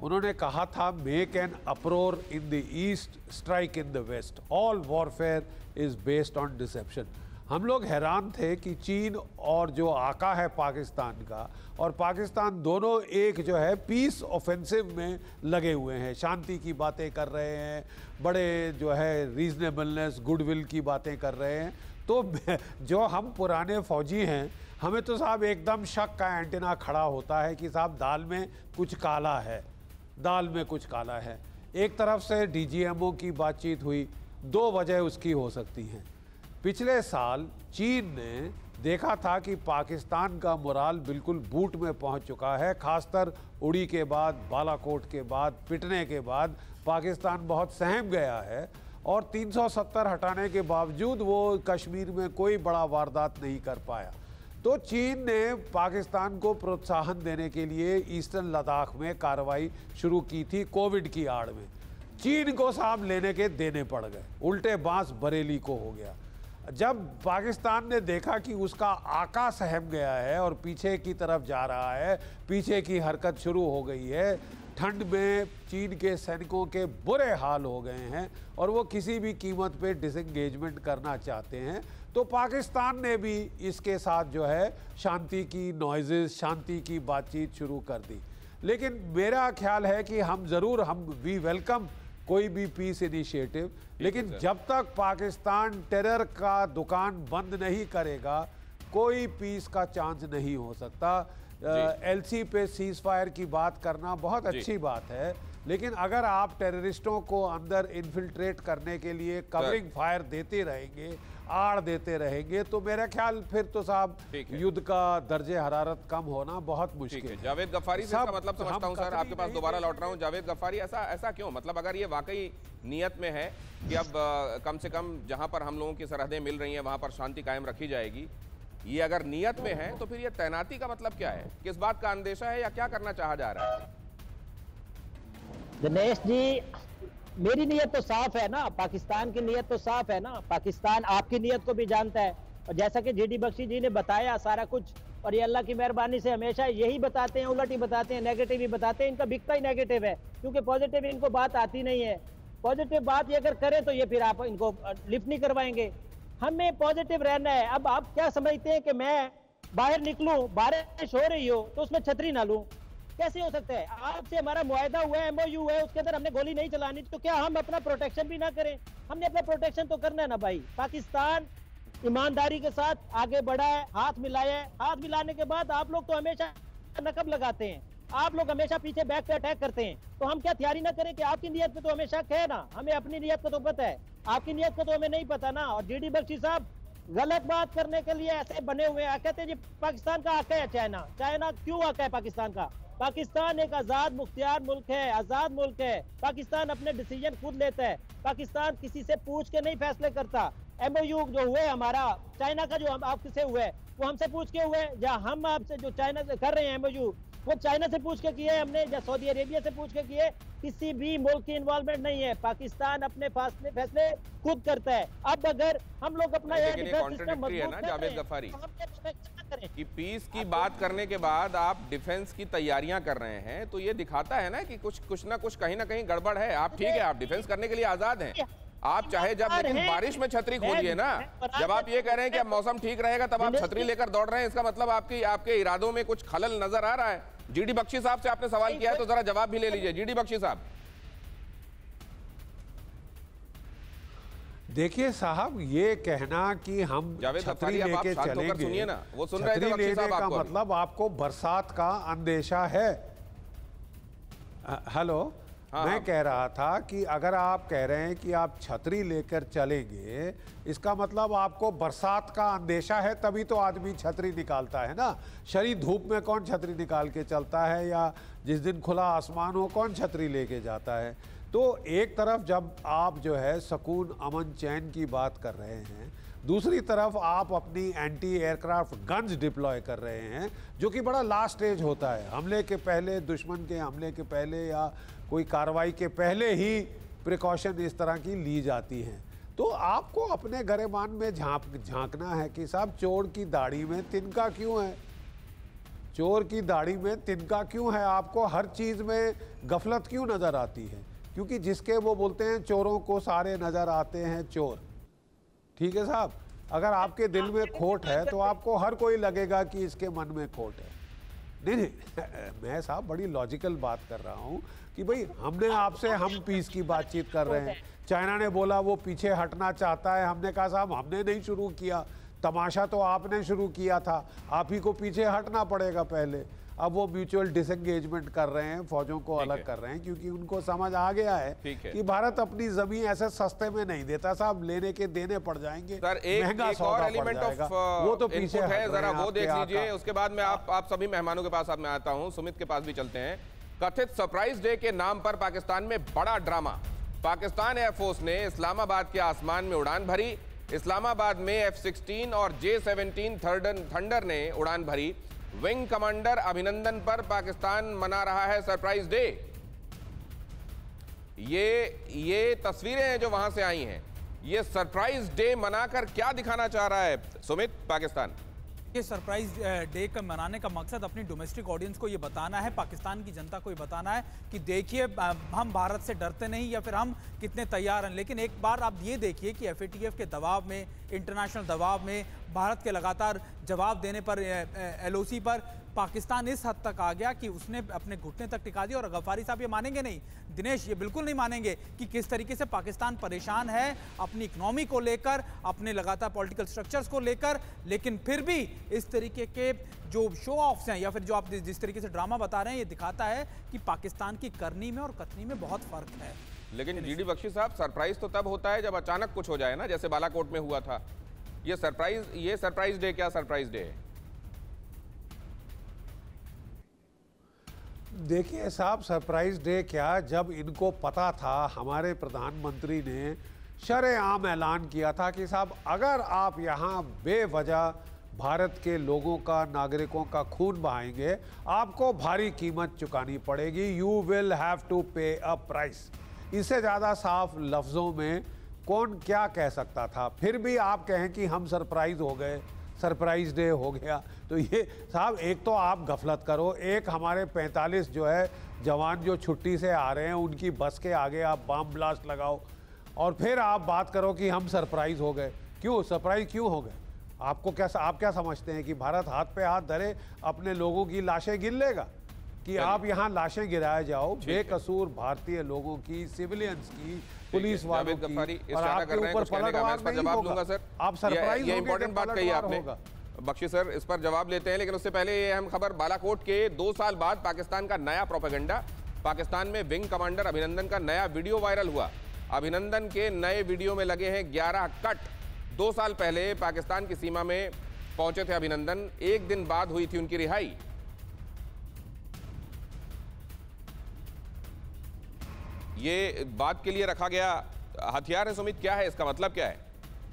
उन्होंने कहा था make an uproar in the east strike in the west all warfare is based on deception हम लोग हैरान थे कि चीन और जो आका है पाकिस्तान का, और पाकिस्तान दोनों एक जो है पीस ऑफेंसिव में लगे हुए हैं। शांति की बातें कर रहे हैं, बड़े जो है रीजनेबलनेस गुडविल की बातें कर रहे हैं। तो जो हम पुराने फौजी हैं, हमें तो साहब एकदम शक का एंटीना खड़ा होता है कि साहब दाल में कुछ काला है, दाल में कुछ काला है। एक तरफ़ से डीजीएमओ की बातचीत हुई, दो वजह उसकी हो सकती हैं। पिछले साल चीन ने देखा था कि पाकिस्तान का मुराल बिल्कुल बूट में पहुँच चुका है, खासकर उड़ी के बाद, बालाकोट के बाद, पिटने के बाद। पाकिस्तान बहुत सहम गया है और 370 हटाने के बावजूद वो कश्मीर में कोई बड़ा वारदात नहीं कर पाया। तो चीन ने पाकिस्तान को प्रोत्साहन देने के लिए ईस्टर्न लद्दाख में कार्रवाई शुरू की थी कोविड की आड़ में। चीन को साहब लेने के देने पड़ गए। उल्टे बाँस बरेली को हो गया। जब पाकिस्तान ने देखा कि उसका आका सहम गया है और पीछे की तरफ़ जा रहा है, पीछे की हरकत शुरू हो गई है ठंड में चीन के सैनिकों के बुरे हाल हो गए हैं और वो किसी भी कीमत पे डिसंगेजमेंट करना चाहते हैं। तो पाकिस्तान ने भी इसके साथ जो है शांति की नॉइजेस शांति की बातचीत शुरू कर दी। लेकिन मेरा ख्याल है कि हम ज़रूर हम वी वेलकम कोई भी पीस इनिशिएटिव लेकिन जब तक पाकिस्तान टेरर का दुकान बंद नहीं करेगा कोई पीस का चांस नहीं हो सकता। एलसी पे सीज फायर की बात करना बहुत अच्छी बात है लेकिन अगर आप टेररिस्टों को अंदर इन्फिल्ट्रेट करने के लिए कवरिंग फायर देते रहेंगे आड़ देते रहेंगे तो मेरा ख्याल फिर तो साहब युद्ध का दर्जे हरारत कम होना बहुत मुश्किल है। जावेद गफारी से मतलब समझता हूँ सर आपके पास दोबारा लौट रहा हूँ। जावेद गफारी ऐसा ऐसा क्यों? मतलब अगर ये वाकई नियत में है कि अब कम से कम जहाँ पर हम लोगों की सरहदें मिल रही हैं वहाँ पर शांति कायम रखी जाएगी ये अगर नियत में है तो फिर ये तैनाती का मतलब क्या है? किस बात का अंदेशा है या क्या करना चाहा जा रहा है? दिनेश जी, मेरी नीयत तो साफ़ है ना? पाकिस्तान की नीयत तो साफ़ है ना? पाकिस्तान आपकी नीयत को भी जानता है। और जैसा कि जीडी बख्शी जी ने बताया सारा कुछ, और ये अल्लाह की मेहरबानी से हमेशा यही बताते हैं, उलट ही बताते हैं नेगेटिव ही बताते हैं, इनका बिकता ही नेगेटिव है, क्योंकि पॉजिटिव इनको बात आती नहीं है। पॉजिटिव बात ये अगर करें तो ये फिर आप इनको लिफ्ट नहीं करवाएँगे। हमें पॉजिटिव रहना है। अब आप क्या समझते हैं कि मैं बाहर निकलूं, बारिश हो रही हो तो उसमें छतरी ना लूँ? कैसे हो सकता है? आपसे हमारा मुआदा हुआ है एमओयू है, उसके अंदर हमने गोली नहीं चलानी तो क्या हम अपना प्रोटेक्शन भी ना करें? हमने अपना प्रोटेक्शन तो करना है ना भाई। पाकिस्तान ईमानदारी के साथ आगे बढ़ा है, हाथ मिलाया है। हाथ मिलाने के बाद आप लोग तो हमेशा नकब लगाते हैं। आप लोग हमेशा पीछे बैक पे अटैक करते हैं। तो हम क्या तैयारी ना करें कि आपकी नीयत पे तो हमें शक है ना? हमें अपनी नीयत का तो पता है। आपकी नीयत का तो हमें नहीं पता ना। और जीडी बख्शी साहब, गलत बात करने के लिए ऐसे बने हुए हैं। कहते हैं जी, पाकिस्तान का आका है चाइना? चाइना क्यों आका है पाकिस्तान का? पाकिस्तान एक आज़ाद मुख्तियार मुल्क है, आज़ाद मुल्क है। पाकिस्तान अपने डिसीज़न खुद लेता है। पाकिस्तान किसी से पूछ के नहीं फैसले करता। एमओयू जो हुए हमारा, चाइना का जो हम आपसे हुए, वो हमसे पूछ के हुए या हम आपसे जो चाइना कर रहे हैं एमओयू वो चाइना से पूछ के किए हमने या सऊदी अरेबिया से पूछ के किए किसी भी मुल्क की इन्वॉल्वमेंट नहीं है। पाकिस्तान अपने फैसले फैसले खुद करता है। अब अगर हम लोग अपना कि पीस की बात करने के बाद आप डिफेंस की तैयारियाँ कर रहे हैं तो ये दिखाता है ना कि कुछ कुछ ना कुछ कहीं ना कहीं गड़बड़ है। आप ठीक है आप डिफेंस करने के लिए आज़ाद हैं। आप चाहे जब लेकिन बारिश में छतरी खोलिए ना। जब आप ये कह रहे हैं कि अब मौसम ठीक रहेगा तब आप छतरी लेकर दौड़ रहे हैं इसका मतलब आपकी आपके इरादों में कुछ खलल नज़र आ रहा है। जीडी बख्शी साहब से आपने सवाल किया है तो जरा जवाब भी ले लीजिए। जीडी बख्शी साहब। देखिए साहब ये कहना कि हम छतरी लेके चलेंगे। सुनिए ना, वो सुन रहे थे छतरी लेने का मतलब आपको बरसात का अंदेशा है। हेलो? हाँ, मैं हाँ। कह रहा था कि अगर आप कह रहे हैं कि आप छतरी लेकर चलेंगे इसका मतलब आपको बरसात का अंदेशा है तभी तो आदमी छतरी निकालता है ना शरीर धूप में कौन छतरी निकाल के चलता है या जिस दिन खुला आसमान हो कौन छतरी लेके जाता है तो एक तरफ़ जब आप जो है सुकून अमन चैन की बात कर रहे हैं दूसरी तरफ़ आप अपनी एंटी एयरक्राफ्ट गन्स डिप्लॉय कर रहे हैं जो कि बड़ा लास्ट स्टेज होता है हमले के पहले दुश्मन के हमले के पहले या कोई कार्रवाई के पहले ही प्रिकॉशन इस तरह की ली जाती हैं। तो आपको अपने गरेमान में झाँक, झांकना है कि साहब, चोर की दाढ़ी में तिनका क्यों है? चोर की दाढ़ी में तिनका क्यों है? आपको हर चीज़ में गफलत क्यों नज़र आती है? क्योंकि जिसके वो बोलते हैं, चोरों को सारे नज़र आते हैं चोर। ठीक है साहब? अगर आपके दिल में खोट है तो आपको हर कोई लगेगा कि इसके मन में खोट है। नहीं नहीं, मैं साहब बड़ी लॉजिकल बात कर रहा हूँ। कि भाई हमने आपसे हम पीस की बातचीत कर रहे हैं। चाइना ने बोला वो पीछे हटना चाहता है। हमने कहा साहब हमने नहीं शुरू किया। तमाशा तो आपने शुरू किया था। आप ही को पीछे हटना पड़ेगा पहले। अब वो म्यूचुअल डिसंगेजमेंट कर रहे हैं फौजों को अलग कर रहे हैं क्योंकि उनको समझ आ गया है है। कि भारत अपनी ज़मीन ऐसे सस्ते में नहीं देता। साहब लेने के देने पड़ जाएँगे। सर एक, महँगा एक और एलिमेंट ऑफ़ वो तो पीछे है जरा वो देख लीजिए। उसके बाद में आप आप सभी मेहमानों के पास मैं आता हूँ। सुमित के पास भी चलते हैं। कथित सरप्राइज़ डे के नाम पर पाकिस्तान में बड़ा ड्रामा। पाकिस्तान एयरफोर्स ने इस्लामाबाद के आसमान में उड़ान भरी। इस्लामाबाद में एफ़ सिक्सटीन और जे सेवनटीन थंडर ने उड़ान भरी। विंग कमांडर अभिनंदन पर पाकिस्तान मना रहा है सरप्राइज़ डे। ये ये तस्वीरें हैं जो वहाँ से आई हैं। ये सरप्राइज़ डे मनाकर क्या दिखाना चाह रहा है सुमित, पाकिस्तान? ये सरप्राइज़ डे का मनाने का मकसद अपनी डोमेस्टिक ऑडियंस को ये बताना है, पाकिस्तान की जनता को ये बताना है कि देखिए हम भारत से डरते नहीं या फिर हम कितने तैयार हैं। लेकिन एक बार आप ये देखिए कि एफएटीएफ के दबाव में इंटरनेशनल दबाव में, भारत के लगातार जवाब देने पर एलओसी पर पाकिस्तान इस हद तक आ गया कि उसने अपने घुटने तक टिका दिया और गफारी साहब ये मानेंगे नहीं। दिनेश, ये बिल्कुल नहीं मानेंगे कि किस तरीके से पाकिस्तान परेशान है अपनी इकोनॉमी को लेकर, अपने लगातार पॉलिटिकल स्ट्रक्चर्स को लेकर, लेकिन फिर भी इस तरीके के जो शो ऑफ्स हैं या फिर जो आप जिस- तरीके से ड्रामा बता रहे हैं, ये दिखाता है कि पाकिस्तान की करनी में और कथनी में बहुत फ़र्क है। लेकिन जीडी बख्शी साहब सरप्राइज़ तो तब होता है जब अचानक कुछ हो जाए ना, जैसे बालाकोट में हुआ था। ये सरप्राइज़ ये सरप्राइज़ डे क्या सरप्राइज़ डे है देखिए साहब, सरप्राइज़ डे क्या जब इनको पता था, हमारे प्रधानमंत्री ने शरेआम ऐलान किया था कि साहब, अगर आप यहाँ बेवजह भारत के लोगों का, नागरिकों का खून बहाएँगे, आपको भारी कीमत चुकानी पड़ेगी। यू विल हैव टू पे अ प्राइस इससे ज़्यादा साफ़ लफ्ज़ों में कौन क्या कह सकता था? फिर भी आप कहें कि हम सरप्राइज़ हो गए। सरप्राइज़ डे हो गया। तो ये साहब एक तो आप गफलत करो। एक हमारे 45 जो है जवान जो छुट्टी से आ रहे हैं उनकी बस के आगे आप बम ब्लास्ट लगाओ। और फिर आप बात करो कि हम सरप्राइज़ हो गए। क्यों? सरप्राइज़ क्यों हो गए? आपको क्या आप क्या समझते हैं कि भारत हाथ पे हाथ धरे अपने लोगों की लाशें गिर लेगा? कि आप यहाँ लाशें गिराए जाओ। बेकसूर भारतीय लोगों की सिविलियंस की पुलिस वालों की। और आपके ऊपर पलटवार नहीं होगा। सर। आप सरप्राइज़ ये इंपॉर्टेंट बात कही आपने। बख्शी सर इस पर जवाब लेते हैं लेकिन उससे पहले ये अहम खबर बालाकोट के दो साल बाद पाकिस्तान का नया प्रोपेगेंडा पाकिस्तान में विंग कमांडर अभिनंदन का नया वीडियो वायरल हुआ। अभिनंदन के नए वीडियो में लगे हैं 11 कट दो साल पहले पाकिस्तान की सीमा में पहुँचे थे अभिनंदन। एक दिन बाद हुई थी उनकी रिहाई। ये बात के लिए रखा गया हथियार है सुमित क्या है इसका मतलब क्या है?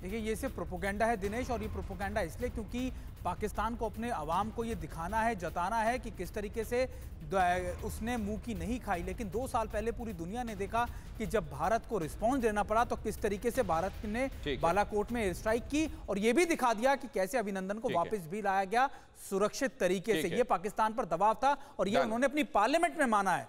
देखिए ये सिर्फ़ प्रोपोगंडा है दिनेश और ये प्रोपोगंडा इसलिए क्योंकि पाकिस्तान को अपने आवाम को ये दिखाना है जताना है कि किस तरीके से उसने मुँह की नहीं खाई। लेकिन दो साल पहले पूरी दुनिया ने देखा कि जब भारत को रिस्पॉन्स देना पड़ा तो किस तरीके से भारत ने बालाकोट में एयर स्ट्राइक की और ये भी दिखा दिया कि कैसे अभिनंदन को वापस भी लाया गया सुरक्षित तरीके से। ये पाकिस्तान पर दबाव था और ये उन्होंने अपनी पार्लियामेंट में माना है।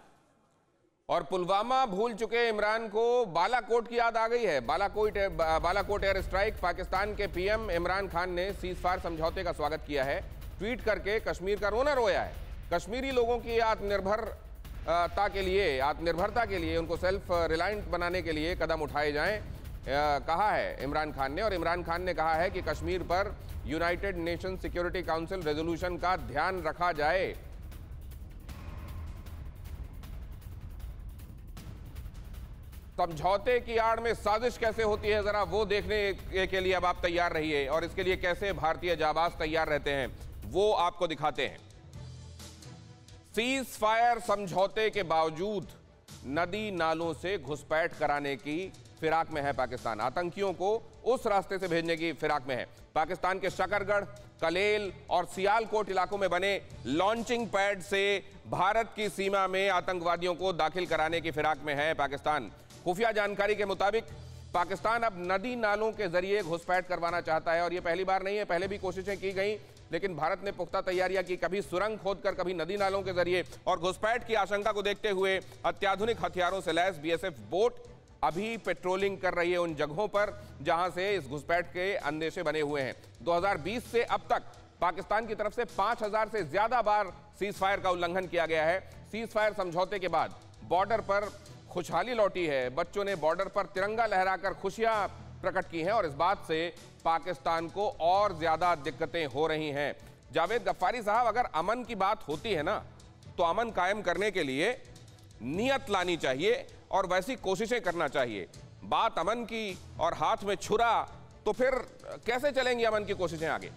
और पुलवामा भूल चुके इमरान को बालाकोट की याद आ गई है। बालाकोट बालाकोट एयर स्ट्राइक, पाकिस्तान के पीएम इमरान खान ने सीज फायर समझौते का स्वागत किया है। ट्वीट करके कश्मीर का रोना रोया है। कश्मीरी लोगों की आत्मनिर्भरता के लिए, आत्मनिर्भरता के लिए, उनको सेल्फ रिलायंट बनाने के लिए कदम उठाए जाएँ कहा है इमरान खान ने। और इमरान खान ने कहा है कि कश्मीर पर United Nation Security Council resolution का ध्यान रखा जाए। समझौते की आड़ में साजिश कैसे होती है, जरा वो देखने के लिए अब आप तैयार रहिए और इसके लिए कैसे भारतीय जाबाज तैयार रहते हैं, वो आपको दिखाते हैं। सीज फायर समझौते के बावजूद नदी नालों से घुसपैठ कराने की फिराक में है पाकिस्तान। आतंकियों को उस रास्ते से भेजने की फिराक में है। पाकिस्तान के शकरगढ़, कलेल और सियालकोट इलाकों में बने लॉन्चिंग पैड से भारत की सीमा में आतंकवादियों को दाखिल कराने की फिराक में है पाकिस्तान। खुफिया जानकारी के मुताबिक, पाकिस्तान अब नदी नालों के ज़रिए घुसपैठ करवाना चाहता है और यह पहली बार नहीं है, पहले भी कोशिशें की गई, लेकिन भारत ने पुख्ता तैयारियाँ की, कभी सुरंग खोदकर, कभी नदी नालों के ज़रिए, और घुसपैठ की आशंका को देखते हुए अत्याधुनिक हथियारों से लैस बीएसएफ बोट अभी पेट्रोलिंग कर रही है उन जगहों पर, जहाँ से इस घुसपैठ के अंदेशे बने हुए हैं। 2020 से अब तक पाकिस्तान की तरफ़ से 5000 से ज़्यादा बार सीज फायर का उल्लंघन किया गया है। सीज फायर समझौते के बाद बॉर्डर पर खुशहाली लौटी है। बच्चों ने बॉर्डर पर तिरंगा लहराकर खुशियाँ प्रकट की हैं और इस बात से पाकिस्तान को और ज़्यादा दिक्कतें हो रही हैं। जावेद गफ्फारी साहब, अगर अमन की बात होती है ना तो अमन कायम करने के लिए नियत लानी चाहिए और वैसी कोशिशें करना चाहिए। बात अमन की और हाथ में छुरा तो फिर कैसे चलेंगी अमन की कोशिशें आगे?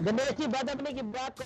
जी बदमनी की बात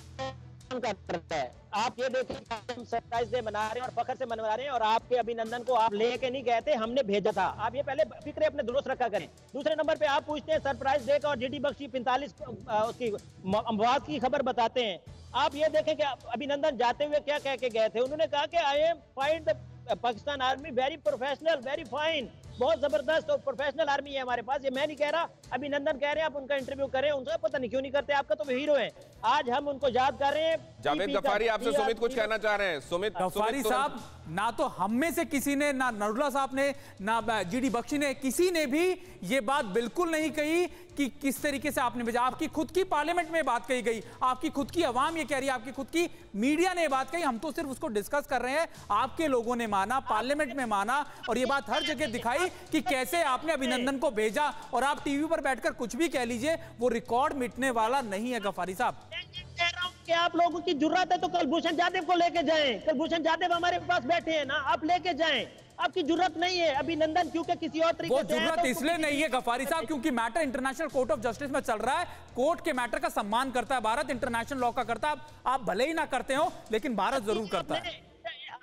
कौन कर रहा है। आप ये देखें हम सरप्राइज़ डे मना रहे हैं और फखर से मना रहे हैं और आपके अभिनंदन को आप लेके नहीं गए थे, हमने भेजा था। आप ये पहले फिक्रे अपने दुरुस्त रखा करें। दूसरे नंबर पे आप पूछते हैं सरप्राइज़ डे का और जीडी बख्शी पैंतालीस उसकी अमवाद की खबर बताते हैं। आप ये देखें कि अभिनंदन जाते हुए क्या कह के गए थे? उन्होंने कहा कि I am find the Pakistan army very professional very fine बहुत ज़बरदस्त और प्रोफेशनल आर्मी है हमारे पास। ये मैं नहीं कह रहा अभिनंदन कह रहे हैं आप उनका इंटरव्यू करें उनसे पता नहीं क्यों नहीं करते आपका तो वो हीरो है। आज हम उनको याद कर रहे हैं जावेद गफ्फारी आपसे सुमित कुछ कहना चाह रहे हैं। सुमित तुरंत- साहब ना तो हम में से किसी ने ना नरुला साहब ने ना जीडी बख्शी ने किसी ने भी ये बात बिल्कुल नहीं कही कि किस तरीके से आपने भेजा। आपकी खुद की पार्लियामेंट में बात कही गई आपकी खुद की आवाम ये कह रही है आपकी खुद की मीडिया ने बात कही। हम तो सिर्फ़ उसको डिस्कस कर रहे हैं आपके लोगों ने माना पार्लियामेंट में माना और ये बात हर जगह दिखाई कि कैसे आपने अभिनंदन को भेजा और आप टीवी पर बैठकर कुछ भी कह लीजिए वो रिकॉर्ड मिटने वाला नहीं है गफारी साहब। कह रहा हूँ कि आप लोगों की ज़रूरत है तो कलभूषण जादेव को लेके जाएँ। कलभूषण जादेव हमारे पास बैठे हैं ना आप लेके जाएँ। आपकी ज़रूरत नहीं है अभिनंदन क्योंकि किसी और तरीके से ज़रूरत तो इसलिए नहीं है गफारी साहब क्योंकि matter International Court of Justice में चल रहा है। कोर्ट के मैटर का सम्मान करता है भारत इंटरनेशनल लॉ का करता है। आप भले ही ना करते हो लेकिन भारत ज़रूर करता है।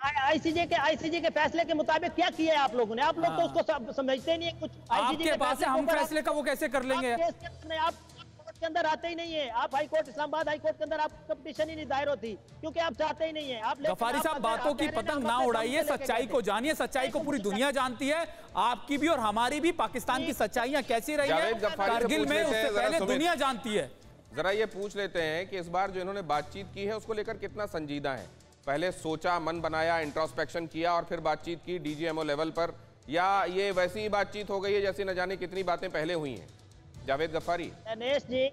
आईसीजे के आईसीजे के फैसले के मुताबिक क्या किया है आप लोगों ने? आप लोग तो हाँ। उसको समझते नहीं है कुछ। आपके के पास है हम फैसले का वो कैसे कर लेंगे? आप के अंदर आते ही नहीं है। आप High Court Islamabad High Court के अंदर आप कंपटीशन ही नहीं दायर होती। क्योंकि आप चाहते ही नहीं है। आप गफारी साहब बातों की पतंग ना उड़ाइए सच्चाई को जानिए सच्चाई को पूरी दुनिया जानती है। आपकी भी और हमारी भी पाकिस्तान की सच्चाइयाँ कैसी रही है? कारगिल में उससे पहले दुनिया जानती है। जरा ये पूछ लेते हैं कि इस बार जो इन्होंने बातचीत की है उसको लेकर कितना संजीदा है? पहले सोचा, मन बनाया इंट्रोस्पेक्शन किया और फिर बातचीत की डीजीएमओ लेवल पर। या ये वैसी ही बातचीत हो गई है जैसे न जाने कितनी बातें पहले हुई हैं। जावेद गफारी गणेश जी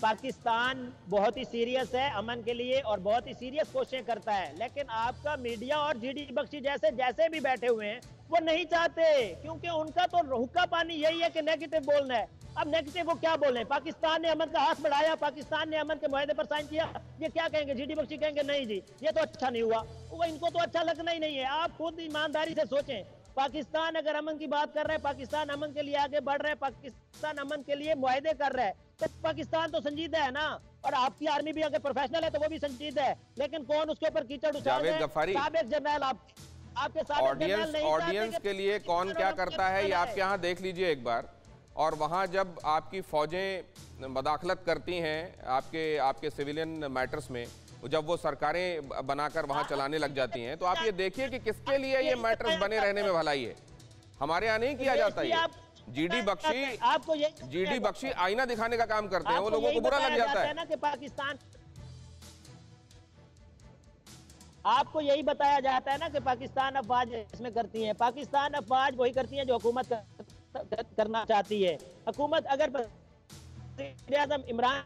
पाकिस्तान बहुत ही सीरियस है अमन के लिए और बहुत ही सीरियस कोशिशें करता है। लेकिन आपका मीडिया और जीडी बख्शी जैसे जैसे भी बैठे हुए हैं, वो नहीं चाहते, क्योंकि उनका तो हुक्का पानी यही है कि नेगेटिव बोलना है। अब नेगेटिव वो क्या बोले? पाकिस्तान ने अमन का हाथ बढ़ाया, पाकिस्तान ने अमन के मुहिदे पर साइन किया। ये क्या कहेंगे? जीडी बख्शी कहेंगे, नहीं जी, ये तो अच्छा नहीं हुआ। वो इनको तो अच्छा लगना ही नहीं है। आप खुद ईमानदारी से सोचें पाकिस्तान अगर अमन की बात कर रहा है पाकिस्तान अमन के लिए आगे बढ़ रहा है पाकिस्तान अमन के लिए मुआहदे कर रहा है तो पाकिस्तान तो संजीदा है ना? और आपकी आर्मी भी अगर प्रोफेशनल है तो वो भी संजीदा है। लेकिन कौन उसके ऊपर कीचड़ उछाल हैं? जर्नैल आप आपके सारे ऑडियंस जनरल ऑडियंस के लिए कौन क्या करता है ये जनरल आपके यहाँ देख लीजिए एक बार। और वहाँ जब आपकी फौजें मदाखलत करती हैं आपके आपके सिविलियन मैटर्स में जब वो सरकारें बनाकर वहाँ चलाने लग जाती हैं तो आप ये देखिए कि किसके लिए ये मैटर्स बने रहने में भलाई है। हमारे यहाँ नहीं किया जाता ये। जीडी बख्शी आपको यही जीडी बख्शी आईना दिखाने का काम करते हैं वो लोगों को बुरा लग जाता है। ना कि पाकिस्तान आपको यही बताया जाता है ना कि पाकिस्तान अफवाज इसमें करती हैं। पाकिस्तान अफवाज वही करती है जो हुकूमत कर, करना चाहती है। हुकूमत अगर इमरान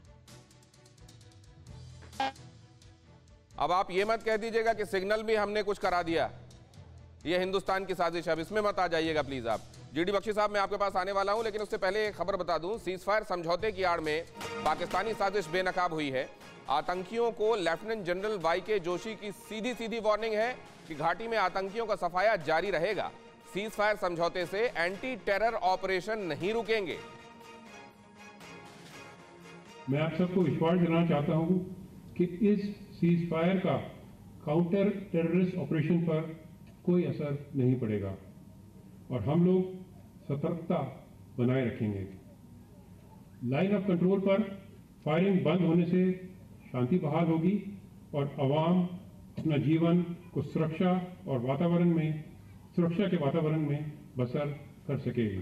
अब आप ये मत कह दीजिएगा कि सिग्नल भी हमने कुछ करा दिया। ये हिंदुस्तान की साजिश है। अब इसमें मत आ जाइएगा प्लीज़ आप। जीडी बख्शी साहब, मैं आपके पास आने वाला हूँ, लेकिन उससे पहले खबर बता दूँ। सीज फायर समझौते की आड़ में पाकिस्तानी साजिश बेनकाब हुई है। आतंकियों को लेफ्टिनेंट जनरल वाई के जोशी की सीधी सीधी वार्निंग है कि घाटी में आतंकियों का सफाया जारी रहेगा। सीज फायर समझौते से एंटी टेरर ऑपरेशन नहीं रुकेंगे। मैं आप सबको विश्वास दिलाना चाहता हूँ कि इस सीज फायर का काउंटर टेररिस्ट ऑपरेशन पर कोई असर नहीं पड़ेगा। और हम लोग सतर्कता बनाए रखेंगे। लाइन ऑफ़ कंट्रोल पर फायरिंग बंद होने से शांति बहाल होगी और आवाम अपना जीवन को सुरक्षा और वातावरण में, सुरक्षा के वातावरण में बसर कर सकेगी।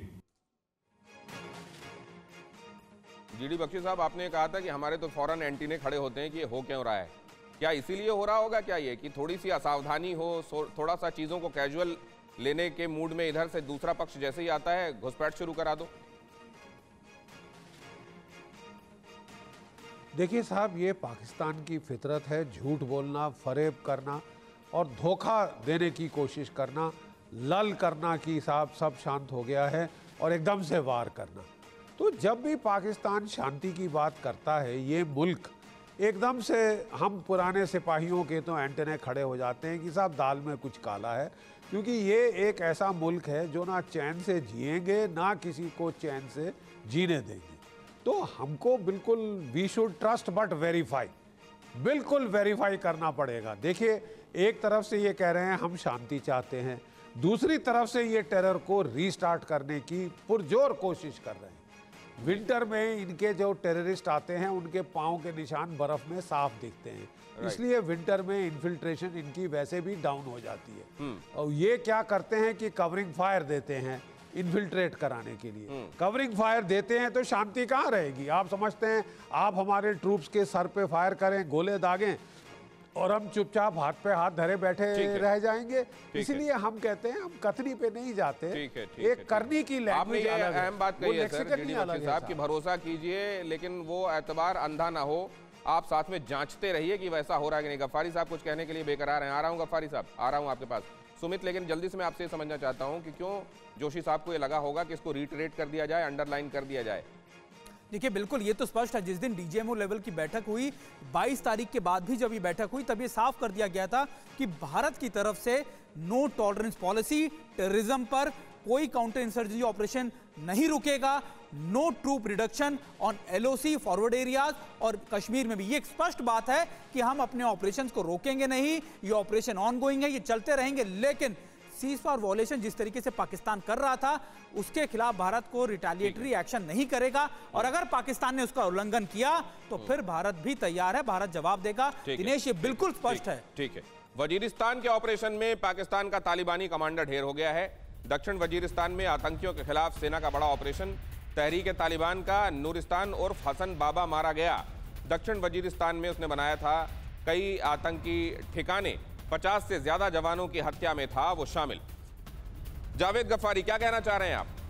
जीडी बख्शी साहब, आपने कहा था कि हमारे तो फ़ौरन एंटीने खड़े होते हैं कि ये हो क्यों रहा है? क्या इसीलिए हो रहा होगा? क्या ये कि थोड़ी सी असावधानी हो थोड़ा सा चीज़ों को कैजुअल लेने के मूड में इधर से दूसरा पक्ष जैसे ही आता है, घुसपैठ शुरू करा दो। देखिए साहब, ये पाकिस्तान की फितरत है, झूठ बोलना, फरेब करना और धोखा देने की कोशिश करना, लल करना कि साहब सब शांत हो गया है और एकदम से वार करना। तो जब भी पाकिस्तान शांति की बात करता है, ये मुल्क एकदम से हम पुराने सिपाहियों के तो एंटने खड़े हो जाते हैं कि साहब दाल में कुछ काला है, क्योंकि ये एक ऐसा मुल्क है जो ना चैन से जिएँगे, ना किसी को चैन से जीने देंगे। तो हमको बिल्कुल we should trust but verify बिल्कुल वेरीफाई करना पड़ेगा। देखिए, एक तरफ़ से ये कह रहे हैं, हम शांति चाहते हैं। दूसरी तरफ़ से ये टेरर को रीस्टार्ट करने की पुरजोर कोशिश कर रहे हैं। विंटर में इनके जो टेररिस्ट आते हैं उनके पाँव के निशान बर्फ़ में साफ़ दिखते हैं। इसलिए विंटर में इन्फिल्ट्रेशन इनकी वैसे भी डाउन हो जाती है। और ये क्या करते हैं कि कवरिंग फायर देते हैं इन्फिल्ट्रेट कराने के लिए। कवरिंग फायर देते हैं तो शांति कहाँ रहेगी? आप समझते हैं आप हमारे ट्रूप्स के सर पे फायर करें गोले दागें और हम चुपचाप हाथ पे हाथ धरे बैठे रह जाएँगे। इसलिए हम कहते हैं हम कथनी पे नहीं जाते। ठीक है ठीक एक करनी की आपने ये अहम बात कही है सर साहब कि। भरोसा कीजिए लेकिन वो एतबार अंधा ना हो। आप साथ में जांचते रहिए कि वैसा हो रहा है कि नहीं। गफ्फारी साहब कुछ कहने के लिए बेकरार हैं। आ रहा हूँ गफ्फारी साहब आ रहा हूँ आपके पास। सुमित लेकिन जल्दी से मैं आपसे ये समझना चाहता हूँ कि क्यों जोशी साहब को ये लगा होगा कि इसको रिटरेट कर दिया जाए अंडरलाइन कर दिया जाए। देखिए, बिल्कुल ये तो स्पष्ट है, जिस दिन डीजीएमओ लेवल की बैठक हुई 22 तारीख के बाद भी जब ये बैठक हुई, तब ये साफ़ कर दिया गया था कि भारत की तरफ़ से नो टॉलरेंस पॉलिसी टेररिज्म पर कोई काउंटर इंसर्जेंसी ऑपरेशन नहीं रुकेगा। No troop reduction on LOC forward areas और कश्मीर में भी। ये एक स्पष्ट बात है कि हम अपने ऑपरेशंस को रोकेंगे नहीं, ये ऑपरेशन ऑन गोइंग है, ये चलते रहेंगे, लेकिन सीज फायर वॉलेशन जिस तरीके से पाकिस्तान कर रहा था उसके खिलाफ भारत को रिटालिएटरी एक्शन नहीं करेगा। और अगर पाकिस्तान ने उसका उल्लंघन किया तो फिर भारत भी तैयार है भारत जवाब देगा। दिनेश ये बिल्कुल स्पष्ट है। ठीक है। वजीरिस्तान के ऑपरेशन में पाकिस्तान का तालिबानी कमांडर ढेर हो गया है। दक्षिण वजीरिस्तान में आतंकियों के खिलाफ सेना का बड़ा ऑपरेशन तहरीक तालिबान का नूरिस्तान उर्फ़ हसन बाबा मारा गया। दक्षिण वजीरिस्तान में उसने बनाया था कई आतंकी ठिकाने। पचास से ज़्यादा जवानों की हत्या में था वो शामिल। जावेद गफ्फारी, क्या कहना चाह रहे हैं आप?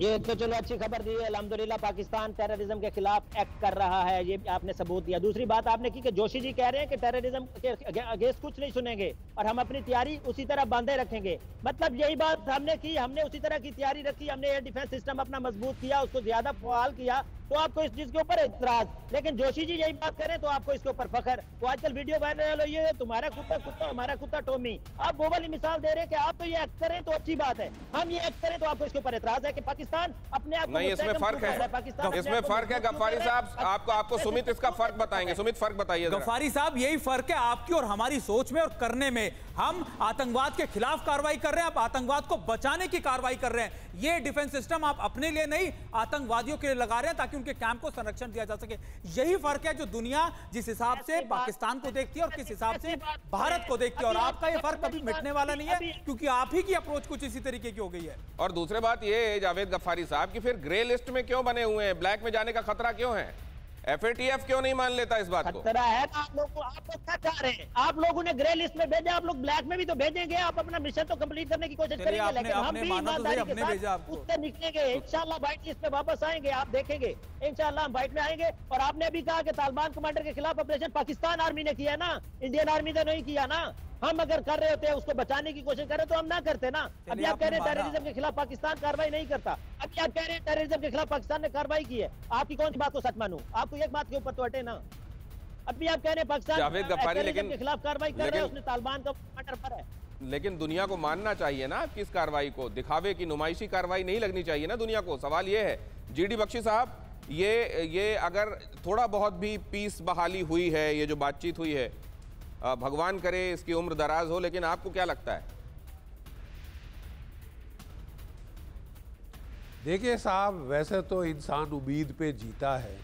ये तो चलो अच्छी खबर दी है। अल्हम्दुलिल्लाह, पाकिस्तान टेररिज्म के खिलाफ एक्ट कर रहा है। ये आपने सबूत दिया। दूसरी बात आपने की कि जोशी जी कह रहे हैं कि टेररिज्म के अगेंस्ट कुछ नहीं सुनेंगे और हम अपनी तैयारी उसी तरह बांधे रखेंगे। मतलब यही बात हमने की, हमने उसी तरह की तैयारी रखी। हमने एयर डिफेंस सिस्टम अपना मज़बूत किया, उसको ज़्यादा फवाल किया। तो आपको इस चीज़ के ऊपर इतराज। लेकिन जोशी जी यही बात करें तो आपको इसके ऊपर फखर। तो आजकल वीडियो वायरल हुई है तुम्हारा कुत्ता कुत्ता हमारा कुत्ता टोमी। आप वो वाली मिसाल दे रहे हैं कि आप तो ये एक्ट करें तो अच्छी बात है। हम ये एक्ट करें तो आपको इसके ऊपर इतराज है कि पाकिस्तान अपने आप नहीं इसमें फ़र्क है? पाकिस्तान इसमें फ़र्क है है? साहब आपको आपको सुमित इसका फ़र्क बताएँगे। सुमित फ़र्क बताइए गफारी साहब यही फ़र्क है आपकी और हमारी सोच में और करने में। हम आतंकवाद के खिलाफ कार्रवाई कर रहे हैं आप आतंकवाद को बचाने की कार्रवाई कर रहे हैं। ये डिफेंस सिस्टम आप अपने लिए नहीं आतंकवादियों के लिए लगा रहे हैं ताकि उनके कैंप को संरक्षण दिया जा सके। यही फ़र्क है जो दुनिया जिस हिसाब से पाकिस्तान को देखती है और किस हिसाब से भारत को देखती है। और आपका ये फ़र्क कभी मिटने वाला नहीं है क्योंकि आप ही की अप्रोच कुछ इसी तरीके की हो गई है। और दूसरी बात ये जावेद गफ्फारी साहब की फिर ग्रे लिस्ट में क्यों बने हुए हैं? ब्लैक में जाने का खतरा क्यों है? एफएटीएफ क्यों नहीं मान लेता इस बात को? खतरा है आप लोग आप लोग क्या चाह रहे हैं। आप लोग उन्हें ग्रे लिस्ट में भेजा आप लोग ब्लैक में भी तो भेजेंगे। आप अपना मिशन तो कंप्लीट करने की कोशिश करेंगे लेकिन हम भी तो ईमानदारी के साथ उससे निकलेंगे। इंशाल्लाह व्हाइट लिस्ट में वापस आएँगे आप देखेंगे। इंशाल्लाह हम व्हाइट में आएँगे। और आपने अभी कहा कि तालिबान कमांडर के खिलाफ ऑपरेशन पाकिस्तान आर्मी ने किया ना? इंडियन आर्मी ने नहीं किया ना? हम अगर कर रहे होते हैं उसको बचाने की कोशिश कर रहे तो हम ना करते ना। अभी आप कह रहे हैं टेररिज्म के खिलाफ पाकिस्तान कार्रवाई नहीं करता। अभी आप कह रहे हैं टेररिज्म के खिलाफ पाकिस्तान ने कार्रवाई की है। आपकी कौन सी बात को सच मानूं? आपको एक बात के ऊपर तो हटे ना। अभी आप कह रहे हैं पाकिस्तान के खिलाफ कार्रवाई कर रहे हैं उसने तालिबान का मर्डर पर है। लेकिन दुनिया को मानना चाहिए ना किस कार्रवाई को दिखावे की नुमाइशी कार्रवाई नहीं लगनी चाहिए ना दुनिया को। सवाल ये है जीडी बख्शी साहब ये ये अगर थोड़ा बहुत भी पीस बहाली हुई है ये जो बातचीत हुई है भगवान करे, इसकी उम्र दराज हो, लेकिन आपको क्या लगता है? देखिए साहब, वैसे तो इंसान उम्मीद पे जीता है,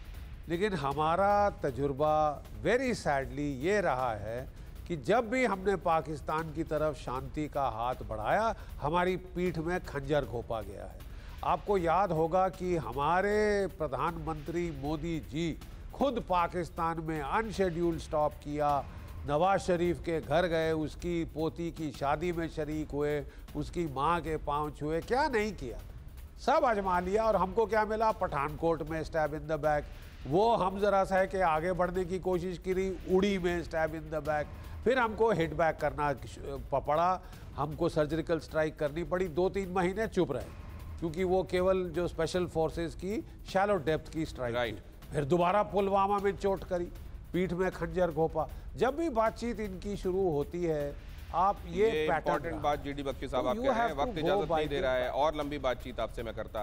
लेकिन हमारा तजुर्बा वेरी सैडली ये रहा है कि जब भी हमने पाकिस्तान की तरफ़ शांति का हाथ बढ़ाया, हमारी पीठ में खंजर घोपा गया है। आपको याद होगा कि हमारे प्रधानमंत्री मोदी जी खुद पाकिस्तान में अनशेड्यूल्ड स्टॉप किया नवाज़ शरीफ के घर गए उसकी पोती की शादी में शरीक हुए उसकी माँ के पाँव छुए क्या नहीं किया? सब आजमा लिया और हमको क्या मिला? पठानकोट में स्टैब इन द बैक वो हम जरा सा है कि आगे बढ़ने की कोशिश करी उड़ी में स्टैब इन द बैक फिर हमको हिट बैक करना पड़ा। हमको सर्जिकल स्ट्राइक करनी पड़ी। दो तीन महीने चुप रहे क्योंकि वो केवल जो स्पेशल फोर्सेस की शैलो डेप्थ की स्ट्राइक Right. फिर दोबारा पुलवामा में चोट करी। पीठ में खंजर घोपा। जब भी बातचीत इनकी शुरू होती है आप ये, ये इंपॉर्टेंट। बात जीडी बख्शी साहब तो आप कह रहे हैं वक्त इजाज़त नहीं दे रहा है और लंबी बातचीत आपसे मैं करता।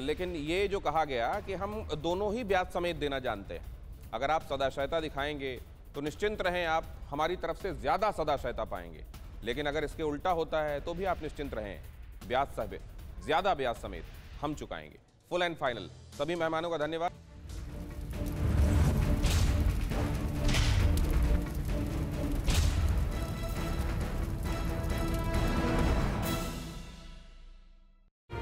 लेकिन ये जो कहा गया कि हम दोनों ही ब्याज समेत देना जानते हैं। अगर आप सदाशयता दिखाएँगे तो निश्चिंत रहें आप हमारी तरफ़ से ज़्यादा सदाशयता पाएँगे। लेकिन अगर इसके उल्टा होता है तो भी आप निश्चिंत रहें। ब्याज समेत ज़्यादा ब्याज समेत हम चुकाएँगे। फुल एंड फाइनल सभी मेहमानों का धन्यवाद।